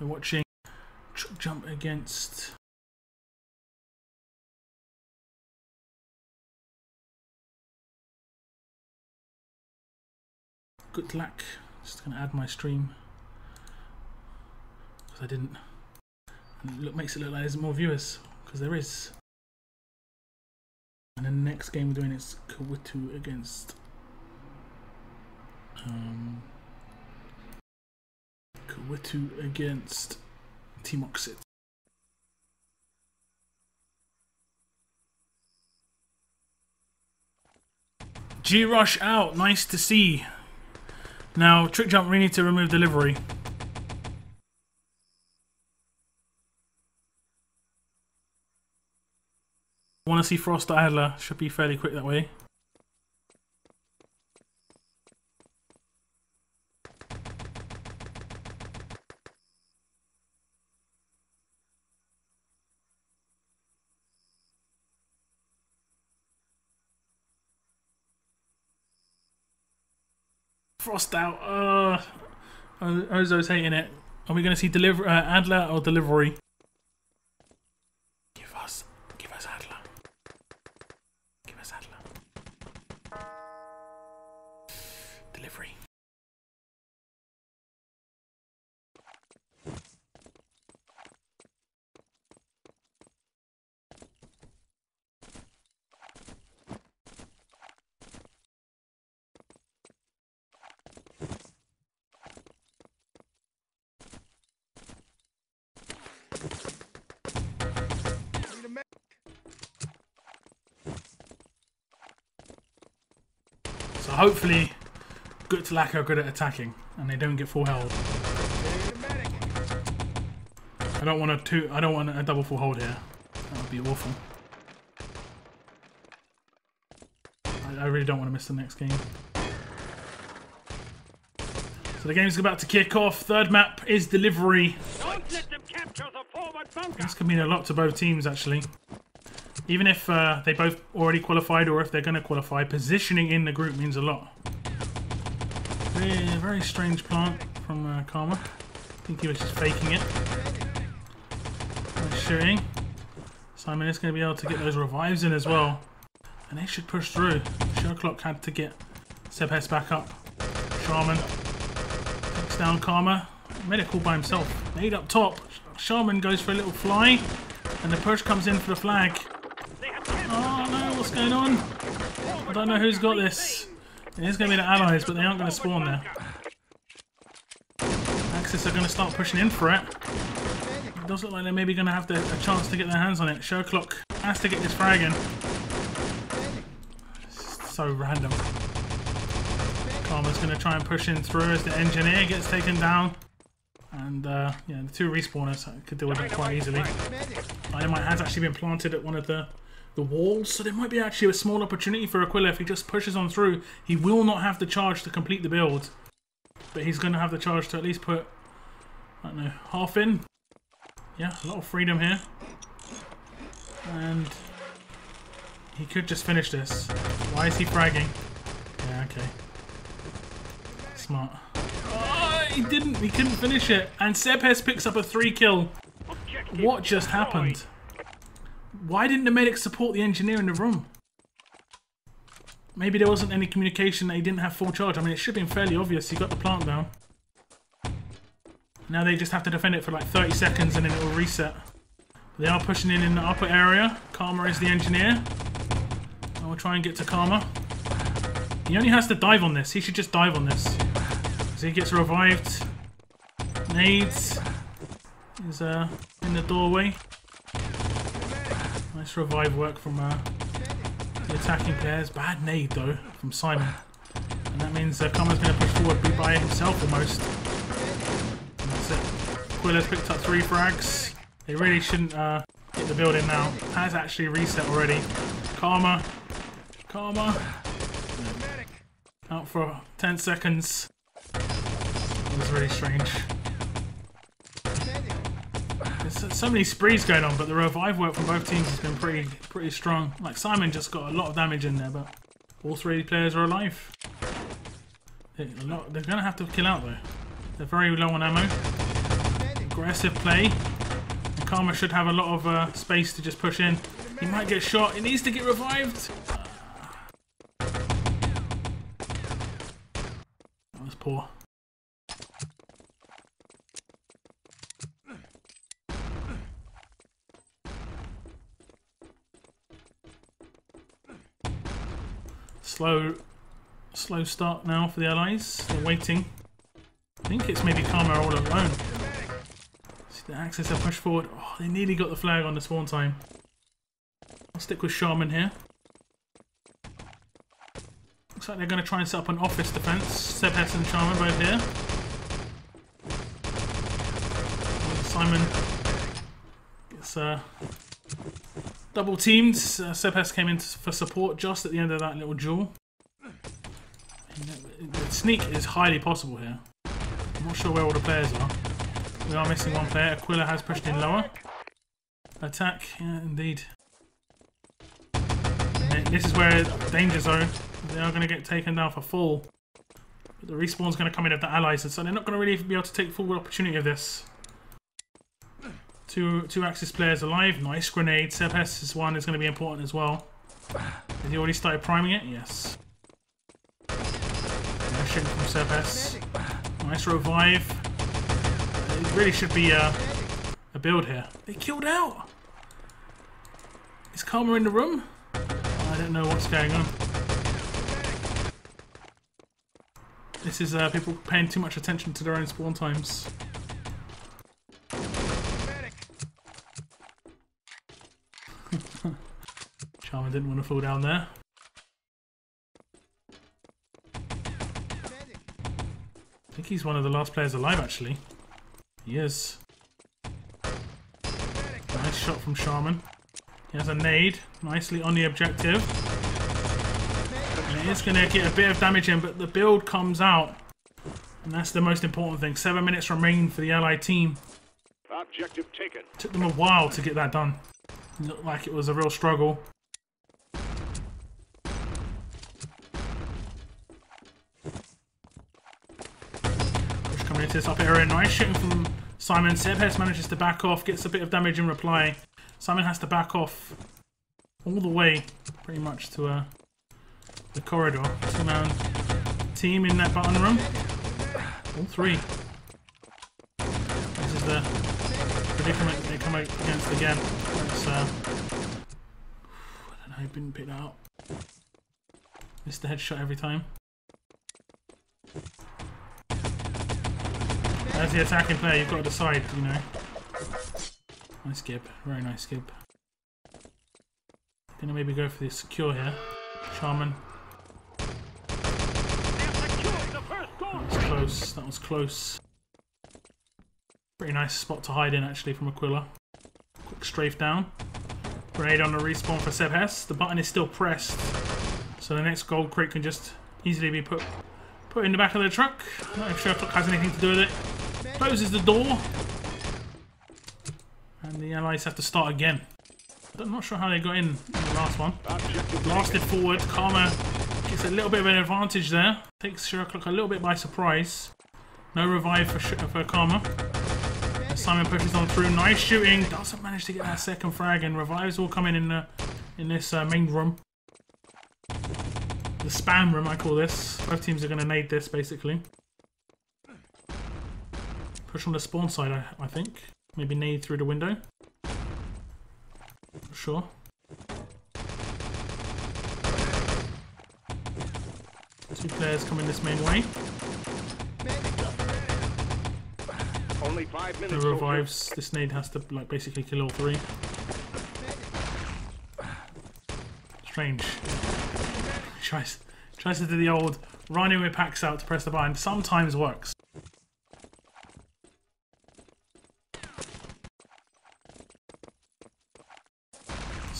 We're watching Jump against Good luck. Just gonna add my stream because I didn't. And it look makes it look like there's more viewers because there is. And the next game we're doing is Kawitu against um, Kawitu against Team Oxid. G Rush out, nice to see. Now, Trick Jump, we need to remove delivery. Want to see Frost Adler? Should be fairly quick that way. Frost out. Uh, Ozo's hating it. Are we going to see deliver uh, Adler or delivery? Give us, give us Adler. Give us Adler. Delivery. Need a medic. So hopefully, Gut Lack are good at attacking, and they don't get full medic. I don't want a two. I don't want a double full hold here. That would be awful. I, I really don't want to miss the next game. So the game's about to kick off. Third map is delivery. Don't let them capture the forward bunker. This could mean a lot to both teams, actually. Even if uh, they both already qualified or if they're going to qualify, positioning in the group means a lot. Very, very strange plant from uh, Karma. I think he was just faking it. Shooting. Simon is going to be able to get those revives in as well. And they should push through. Sherlock had to get Sebes back up. Shaman takes down Karma. Medical by himself. Made up top. Shaman goes for a little fly. And the push comes in for the flag. Oh no, what's going on? I don't know who's got this. It is going to be the allies, but they aren't going to spawn there. Axis are going to start pushing in for it. It does look like they're maybe going to have the, a chance to get their hands on it. Sherlock has to get this frag in. So random. Karma's going to try and push in through as the engineer gets taken down. And uh, yeah, the two respawners could deal with that quite easily. Dynamite has actually been planted at one of the the walls, so there might be actually a small opportunity for Aquila if he just pushes on through. He will not have the charge to complete the build, but he's going to have the charge to at least put, I don't know, half in. Yeah, a lot of freedom here. And he could just finish this. Why is he fragging? Yeah, okay. Smart. He didn't. He couldn't finish it. And Sebes picks up a three kill. objective What just destroyed. happened? Why didn't the medic support the engineer in the room? Maybe there wasn't any communication that he didn't have full charge. I mean, it should have been fairly obvious. He got the plant down. Now they just have to defend it for like 30 seconds and then it will reset. They are pushing in in the upper area. Karma is the engineer. I will try and get to Karma. He only has to dive on this. He should just dive on this. So he gets revived. Nades is uh, in the doorway. Nice revive work from uh, the attacking players. Bad nade though from Simon. And that means uh, Karma's going to push forward be by himself almost. And that's it. Aquila's picked up three frags. They really shouldn't uh, hit the building now. Has actually reset already. Karma. Karma. Out for 10 seconds. Was really strange. There's so many sprees going on, but the revive work from both teams has been pretty pretty strong. Like Simon just got a lot of damage in there, but all three players are alive. They, a lot, they're gonna have to kill out though. They're very low on ammo. Aggressive play. And Karma should have a lot of uh, space to just push in. He might get shot. He needs to get revived. That was poor. Slow, slow start now for the allies. They're waiting. I think it's maybe Karma all alone. See the Axis have pushed forward. Oh, they nearly got the flag on the spawn time. I'll stick with Shaman here. Looks like they're going to try and set up an office defense. Sebes and Shaman both here. Simon gets uh, double teamed. Uh, Sebes came in for support just at the end of that little duel. The sneak is highly possible here. I'm not sure where all the players are. We are missing one player. Aquila has pushed in lower. Attack, yeah, indeed. And This is where danger zone. They are going to get taken down for full. But the respawn's going to come in of the allies, and so they're not going to really be able to take full opportunity of this. Two two Axis players alive. Nice grenade. Sebes' one is going to be important as well. Has he already started priming it? Yes. Nice shit from Sebes. Nice revive. It really should be a, a build here. They killed out. Is Karma in the room? I don't know what's going on. This is uh, people paying too much attention to their own spawn times. Charmer didn't want to fall down there. I think he's one of the last players alive, actually. He is. Nice shot from Shaman. He has a nade, nicely on the objective. And it is going to get a bit of damage in, but the build comes out. And that's the most important thing. Seven minutes remain for the allied team. Objective taken. Took them a while to get that done. Looked like it was a real struggle. This up area. Nice shooting from Simon. Sebes manages to back off, gets a bit of damage in reply. Simon has to back off all the way, pretty much, to uh, the corridor. Two man team in that button room. All three. This is the predicament they come out against again. Uh, I don't know, didn't pick that up. Missed the headshot every time. As the attacking player, you've got to decide, you know. Nice skip, very nice skip. Gonna maybe go for the secure here. Shaman. That was close, that was close. Pretty nice spot to hide in actually from Aquila. Quick strafe down. Grenade on the respawn for Sebes. The button is still pressed. So the next gold crate can just easily be put put in the back of the truck. Not sure if Sherlock has anything to do with it. Closes the door. And the allies have to start again. I'm not sure how they got in, in the last one. Blasted forward. Karma gets a little bit of an advantage there. Takes Sherlock a little bit by surprise. No revive for, Sh- for Karma. As Simon pushes on through. Nice shooting. Doesn't manage to get that second frag, and revives all coming in the in this uh, main room. The spam room, I call this. Both teams are going to nade this, basically. Push on the spawn side, I, I think. Maybe nade through the window. Not sure. Two players coming this main way. Only five minutes. soldier. revives. This nade has to like basically kill all three. Strange. Tries tries to do the old running with packs out to press the button. Sometimes works.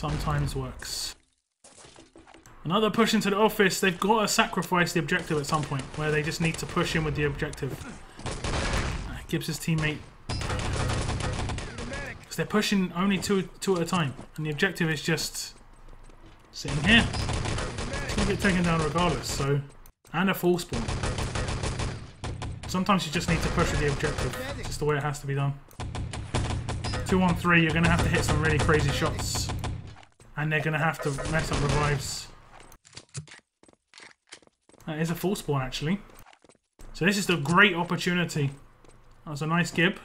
Sometimes works. Another push into the office. They've got to sacrifice the objective at some point, where they just need to push in with the objective. Uh, Gibbs' teammate because they're pushing only two two at a time, and the objective is just sitting here. It's gonna get taken down regardless. So, and a full spawn. Sometimes you just need to push with the objective. It's just the way it has to be done. Two on three, you're gonna have to hit some really crazy shots, and they're gonna have to mess up revives. That is a full spawn actually. So this is a great opportunity. That was a nice gib.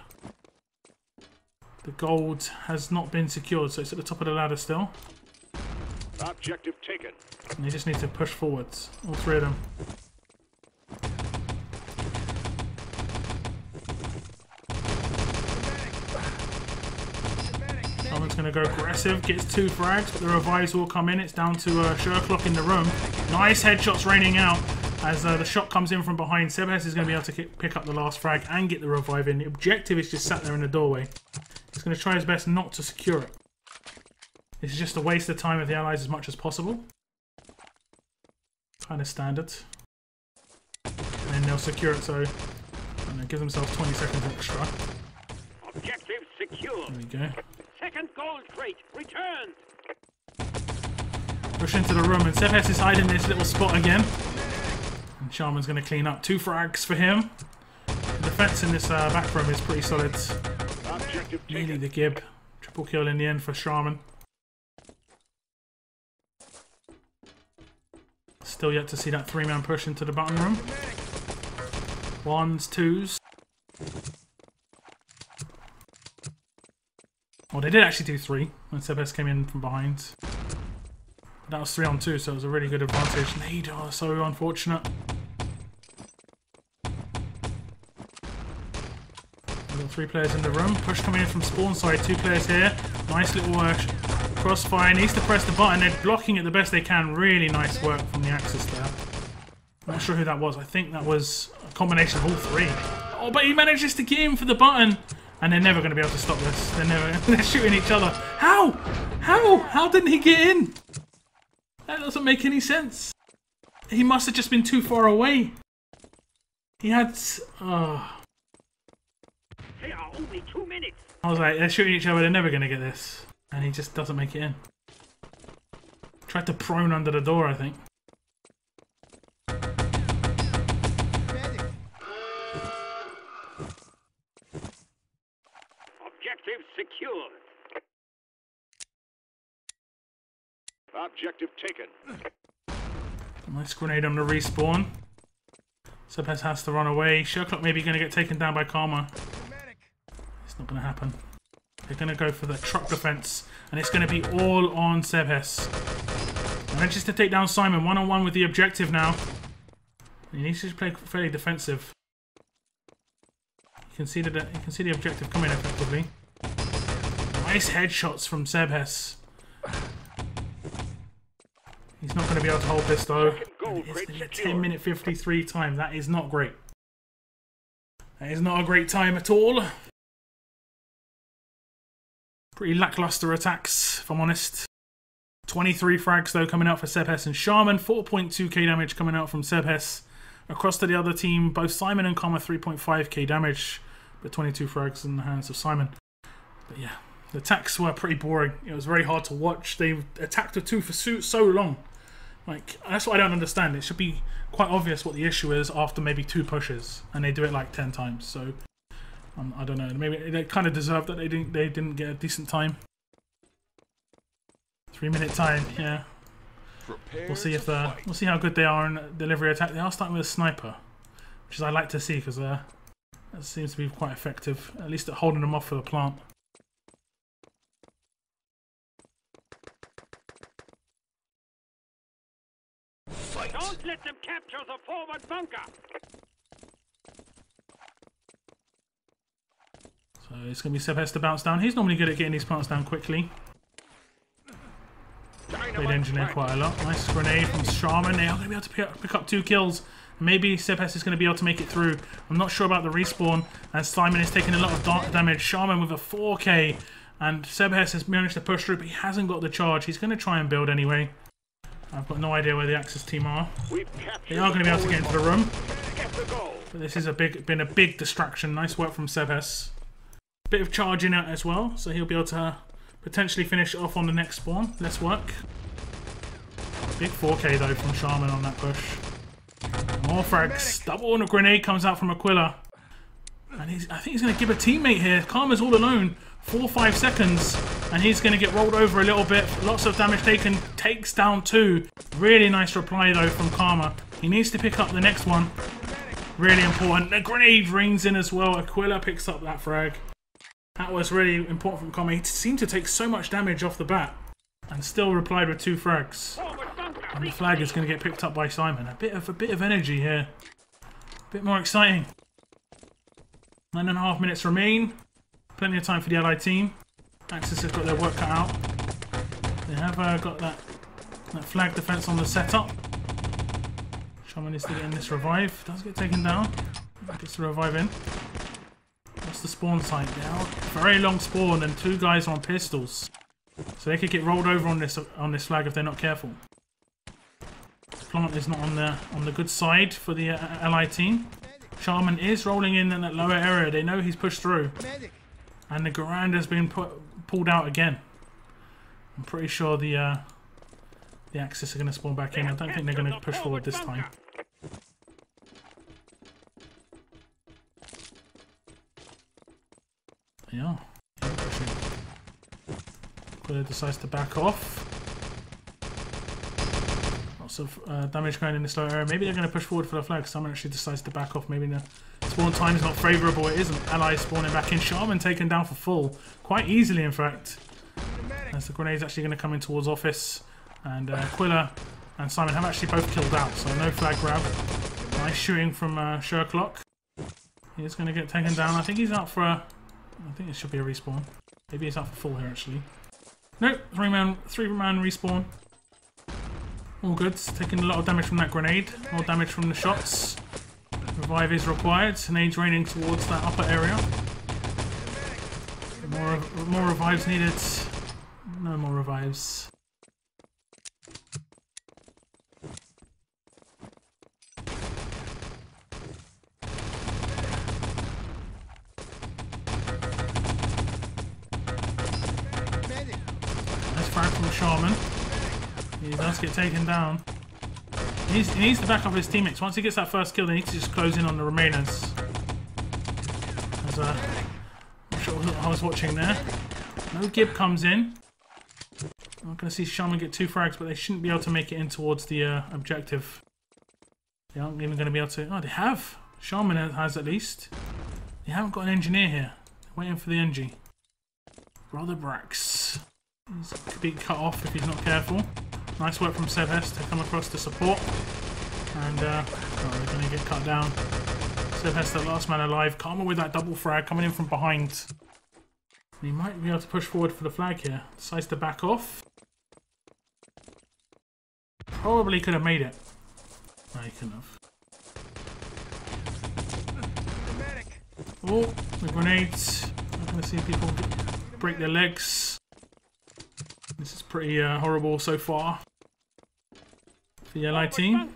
The gold has not been secured, so it's at the top of the ladder still. Objective taken. And they just need to push forwards. All three of them. Someone's going to go aggressive, gets two frags, but the revives will come in. It's down to uh, Sherlock in the room. Nice headshots raining out as uh, the shot comes in from behind. Sebes is going to be able to kick, pick up the last frag and get the revive in. The objective is just sat there in the doorway. He's going to try his best not to secure it. This is just a waste of time of the allies as much as possible. Kind of standard. And then they'll secure it, so and give themselves 20 seconds extra. Objective secure. There we go. Second gold crate returned. Push into the room, and Sebes is hiding in this little spot again. And Shaman's going to clean up. Two frags for him. The defense in this uh, back room is pretty solid. Nearly the Gib. Triple kill in the end for Shaman. Still yet to see that three-man push into the button room. Ones, twos. Well, they did actually do three when Sebes came in from behind. That was three on two, so it was a really good advantage. Nade, oh, so unfortunate. Three players in the room. Push coming in from spawn side. Two players here. Nice little uh, crossfire. Needs to press the button. They're blocking it the best they can. Really nice work from the Axis there. Not sure who that was. I think that was a combination of all three. Oh, but he manages to get in for the button. And they're never going to be able to stop this. They're never. They're shooting each other. How? How? How didn't he get in? That doesn't make any sense. He must have just been too far away. He had. Oh. They are oh, only two minutes. I was like, they're shooting each other, they're never going to get this. And he just doesn't make it in. Tried to prone under the door, I think. Taken. Nice grenade on the respawn. Sebes has to run away. Sherlock maybe going to get taken down by Karma. It's not going to happen. They're going to go for the truck defense. And it's going to be all on Sebes. Manages to take down Simon one on one with the objective now. He needs to play fairly defensive. You can see the you can see the objective coming effectively. Nice headshots from Sebes. He's not going to be able to hold this though. It is crate 10 minute 53 time. That is not great. That is not a great time at all. Pretty lackluster attacks, if I'm honest. 23 frags though coming out for Sebes and Shaman. 4.2k damage coming out from Sebes. Across to the other team, both Simon and Karma 3.5k damage, but 22 frags in the hands of Simon. But yeah, the attacks were pretty boring. It was very hard to watch. They attacked the two for so, so long. Like that's what I don't understand. It should be quite obvious what the issue is after maybe two pushes, and they do it like ten times. So um, I don't know. Maybe they kind of deserve that they didn't they didn't get a decent time. Three minute time, yeah. Prepare We'll see if uh, we'll see how good they are in delivery attack. They are starting with a sniper, which is I like to see because uh, that seems to be quite effective. At least at holding them off for the plant. Don't let them capture the forward bunker. So it's going to be Seb has to bounce down. He's normally good at getting these plants down quickly. Played Dynamite engineer quite a lot. Nice grenade from Shaman. They are going to be able to pick up, two kills. Maybe Sebes is going to be able to make it through. I'm not sure about the respawn as Simon is taking a lot of damage. Shaman with a 4k and Sebes has managed to push through but he hasn't got the charge. He's going to try and build anyway. I've got no idea where the Axis team are. They are going to be able to get into the room. Get the goal. But this has a big, been a big distraction. Nice work from Sebes. Bit of charging out as well, so he'll be able to potentially finish off on the next spawn. Let's work. Big 4k though from Shaman on that push. More frags. Double on a grenade comes out from Aquila. And he's, I think he's going to give a teammate here. Karma's all alone. Four, five seconds. And he's going to get rolled over a little bit. Lots of damage taken. Takes down two. Really nice reply though from Karma. He needs to pick up the next one. Really important. The grenade rings in as well. Aquila picks up that frag. That was really important from Karma. He seemed to take so much damage off the bat. And still replied with two frags. And the flag is going to get picked up by Simon. A bit of a bit of energy here. A bit more exciting. Nine and a half minutes remain. Plenty of time for the Allied team. Axis has got their work cut out. They have uh, got that, that flag defense on the setup. Shaman needs to get in this revive. Does get taken down. Gets the revive in. What's the spawn site now? Very long spawn and two guys on pistols. So they could get rolled over on this on this flag if they're not careful. Plant is not on the on the good side for the uh, Allied team. Shaman is rolling in in that lower area. They know he's pushed through. And the ground has been put, pulled out again. I'm pretty sure the uh, the Axis are going to spawn back in. I don't think they're going to push forward this time. Yeah. Clear decides to back off. Lots of uh, damage going in this low area. Maybe they're going to push forward for the flag. Someone actually decides to back off. Maybe the spawn time is not favourable. It isn't. Ally spawning back in. Shaman taken down for full. Quite easily, in fact. As the grenade's actually going to come in towards office. And uh, Aquila and Simon have actually both killed out. So no flag grab. Nice shooting from uh, Sherlock. He's going to get taken down. I think he's out for a... I think it should be a respawn. Maybe he's out for full here, actually. Nope, three man, three man respawn. All good. Taking a lot of damage from that grenade. More damage from the shots. Revive is required. Nades raining towards that upper area. More, more revives needed. No more revives. Nice frag from Shaman. He does get taken down. He needs, he needs to back up his teammates. Once he gets that first kill, they need to just close in on the remainers. As, uh, I'm sure I was watching there. No Gib comes in. I'm not going to see Shaman get two frags, but they shouldn't be able to make it in towards the uh, objective. They aren't even going to be able to... Oh, they have! Shaman has at least. They haven't got an engineer here. They're waiting for the NG. Brother Brax. He's could be cut off if he's not careful. Nice work from Sebes to come across to support. And, uh, oh, they're going to get cut down. Sebes, the last man alive. Karma with that double frag coming in from behind. He might be able to push forward for the flag here. Decides to back off. Probably could have made it. No, he couldn't have. Oh, the grenades. I'm going to see people break their legs. This is pretty uh, horrible so far. For the LI team.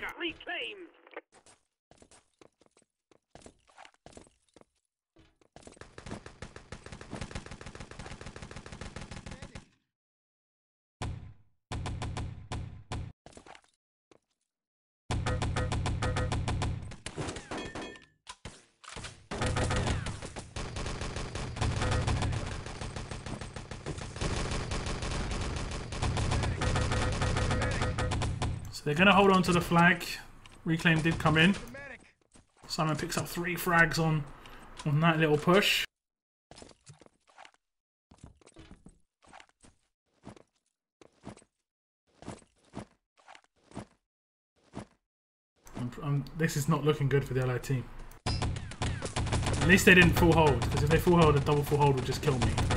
So they're going to hold on to the flag. Reclaim did come in. Simon picks up three frags on, on that little push. Um, um, this is not looking good for the LI team. At least they didn't full hold, because if they full hold, a double full hold would just kill me.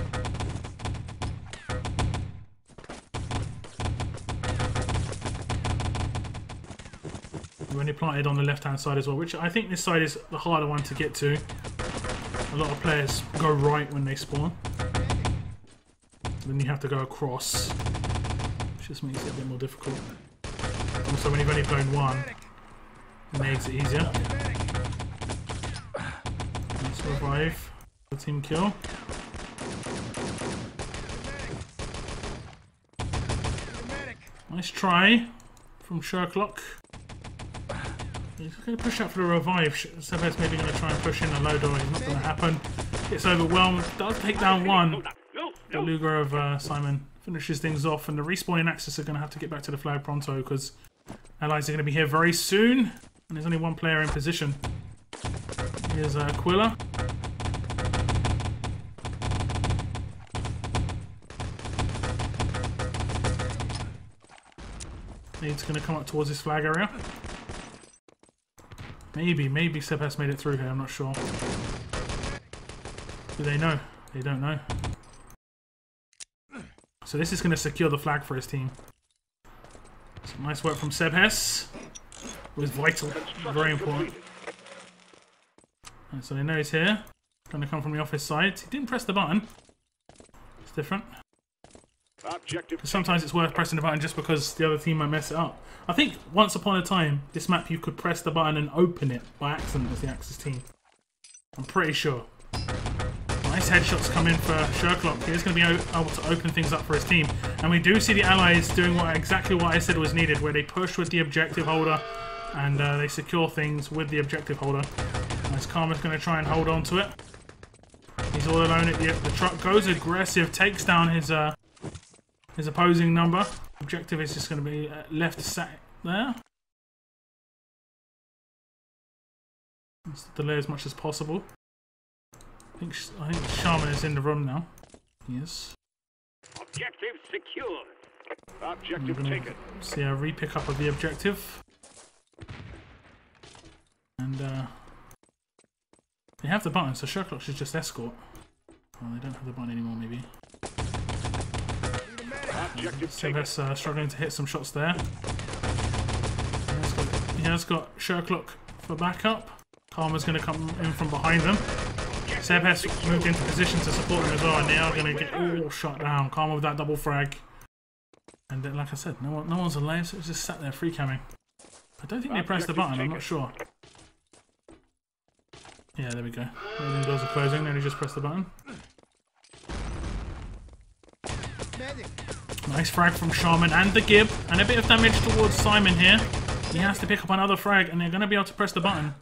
Only planted on the left hand side as well, which I think this side is the harder one to get to. A lot of players go right when they spawn. Then you have to go across. Which just makes it a bit more difficult. Also, when you've only blown one, it makes it easier. Let's revive. The team kill. Nice try from Sherlock. He's going to push up for the revive. Sebes maybe going to try and push in the low door. It's not going to happen. It's overwhelmed. Does take down one. The. Luger of uh, Simon finishes things off, and the respawning Axis are going to have to get back to the flag pronto because allies are going to be here very soon, and there's only one player in position. Here's uh, Aquila. He's going to come up towards this flag area. Maybe, maybe Seb has made it through here, I'm not sure. Do they know? They don't know. So this is going to secure the flag for his team. Nice work from Sebes. Was vital, very important. So they know he's here. Going to come from the office side. He didn't press the button. It's different. Sometimes it's worth pressing the button just because the other team might mess it up. I think once upon a time, this map you could press the button and open it by accident as the Axis team. I'm pretty sure. Nice headshots come in for Sherlock. He's going to be able to open things up for his team. And we do see the allies doing what exactly what I said was needed, where they push with the objective holder and uh, they secure things with the objective holder. Nice Karma's going to try and hold on to it. He's all alone at the, the truck. Goes aggressive, takes down his uh, his opposing number. Objective is just going to be uh, left sat there. Let's delay as much as possible. I think I think Shaman is in the room now. Yes. Objective secured. Objective taken. see a re-pick up of the objective. And uh, they have the button, so Sherlock should just escort. Oh, they don't have the button anymore, maybe. Need a medic. Objective taken. Sebes uh, struggling to hit some shots there. He has got, he has got Sherlock for backup. Karma's going to come in from behind them. Seb has moved into position to support them as well, and they are going to get all shot down. Karma with that double frag. And then, like I said, no, one, no one's alive, so it's just sat there free camming. I don't think they pressed the button, I'm not sure. Yeah, there we go. The doors are closing, then he just pressed the button. Nice frag from Shaman and the Gib, and a bit of damage towards Simon here. He has to pick up another frag, and they're going to be able to press the button.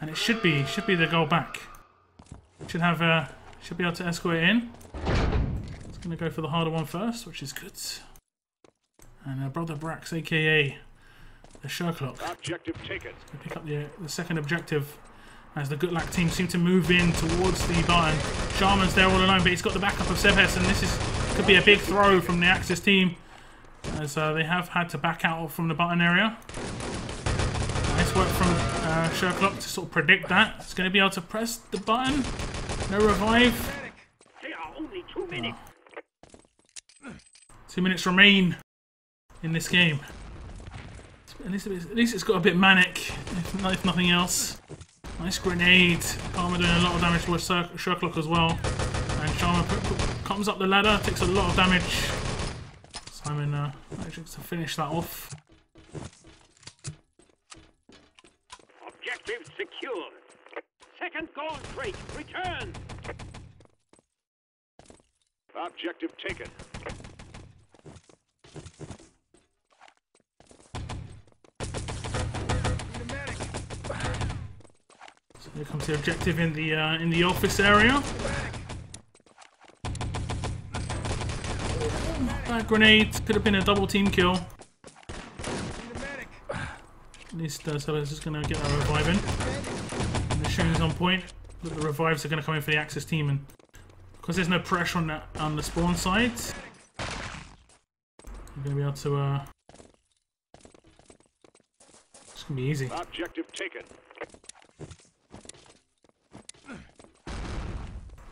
And it should be, should be the goal back. Should have, uh, should be able to escort it in. It's going to go for the harder one first, which is good. And uh, Brother Brax, aka the Sherlock, Objective taken. pick up the, the second objective as the Gut Lack team seem to move in towards the button. Shaman's there all alone, but he's got the backup of Sebes, and this is could be a big throw from the Axis team as uh, they have had to back out from the button area. Nice work from uh, Sherlock to sort of predict that. It's going to be able to press the button. No revive. Only two minutes. Remain in this game. At least, at least it's got a bit manic, if, if nothing else. Nice grenade. Karma doing a lot of damage to Sher- Sherlock as well. And Shaman comes up the ladder, takes a lot of damage. Simon uh, manages to finish that off. Objective secured. Second gold crate returned. Objective taken. Need a medic. So here comes the objective in the uh, in the office area. That grenade could have been a double team kill. At least uh, Sellers is going to get that revive in. And the shooting's on point, but the revives are going to come in for the Axis team. And because there's no pressure on the, on the spawn side, you're going to be able to. Uh, it's going to be easy. Objective taken.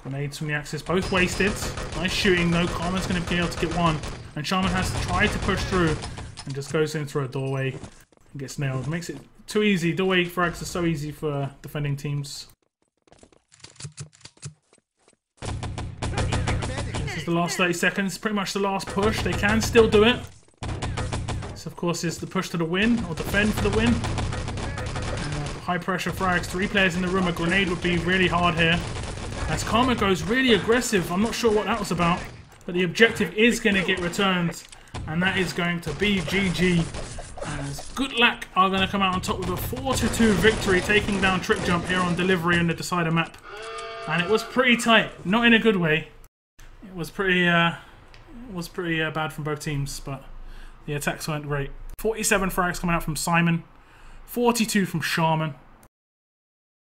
Grenades from the Axis, both wasted. Nice shooting though. Karma's going to be able to get one. And Shaman has to try to push through and just goes in through a doorway and gets nailed. Makes it too easy. Doorway frags are so easy for defending teams. This is the last 30 seconds, pretty much the last push. They can still do it. This, of course, is the push to the win or defend for the win. Uh, high pressure frags, three players in the room. A grenade would be really hard here. As Karma goes really aggressive, I'm not sure what that was about, but the objective is going to get returned, and that is going to be GG. As Gut Lack are going to come out on top with a 4-2 victory, taking down Trick Jump here on delivery in the decider map. And it was pretty tight, not in a good way. It was pretty, uh, it was pretty uh, bad from both teams, but the attacks weren't great. 47 frags coming out from Simon, 42 from Shaman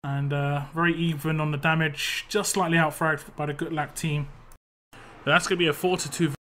and uh, very even on the damage, just slightly outfragged by the Gut Lack team. But that's going to be a 4 to 2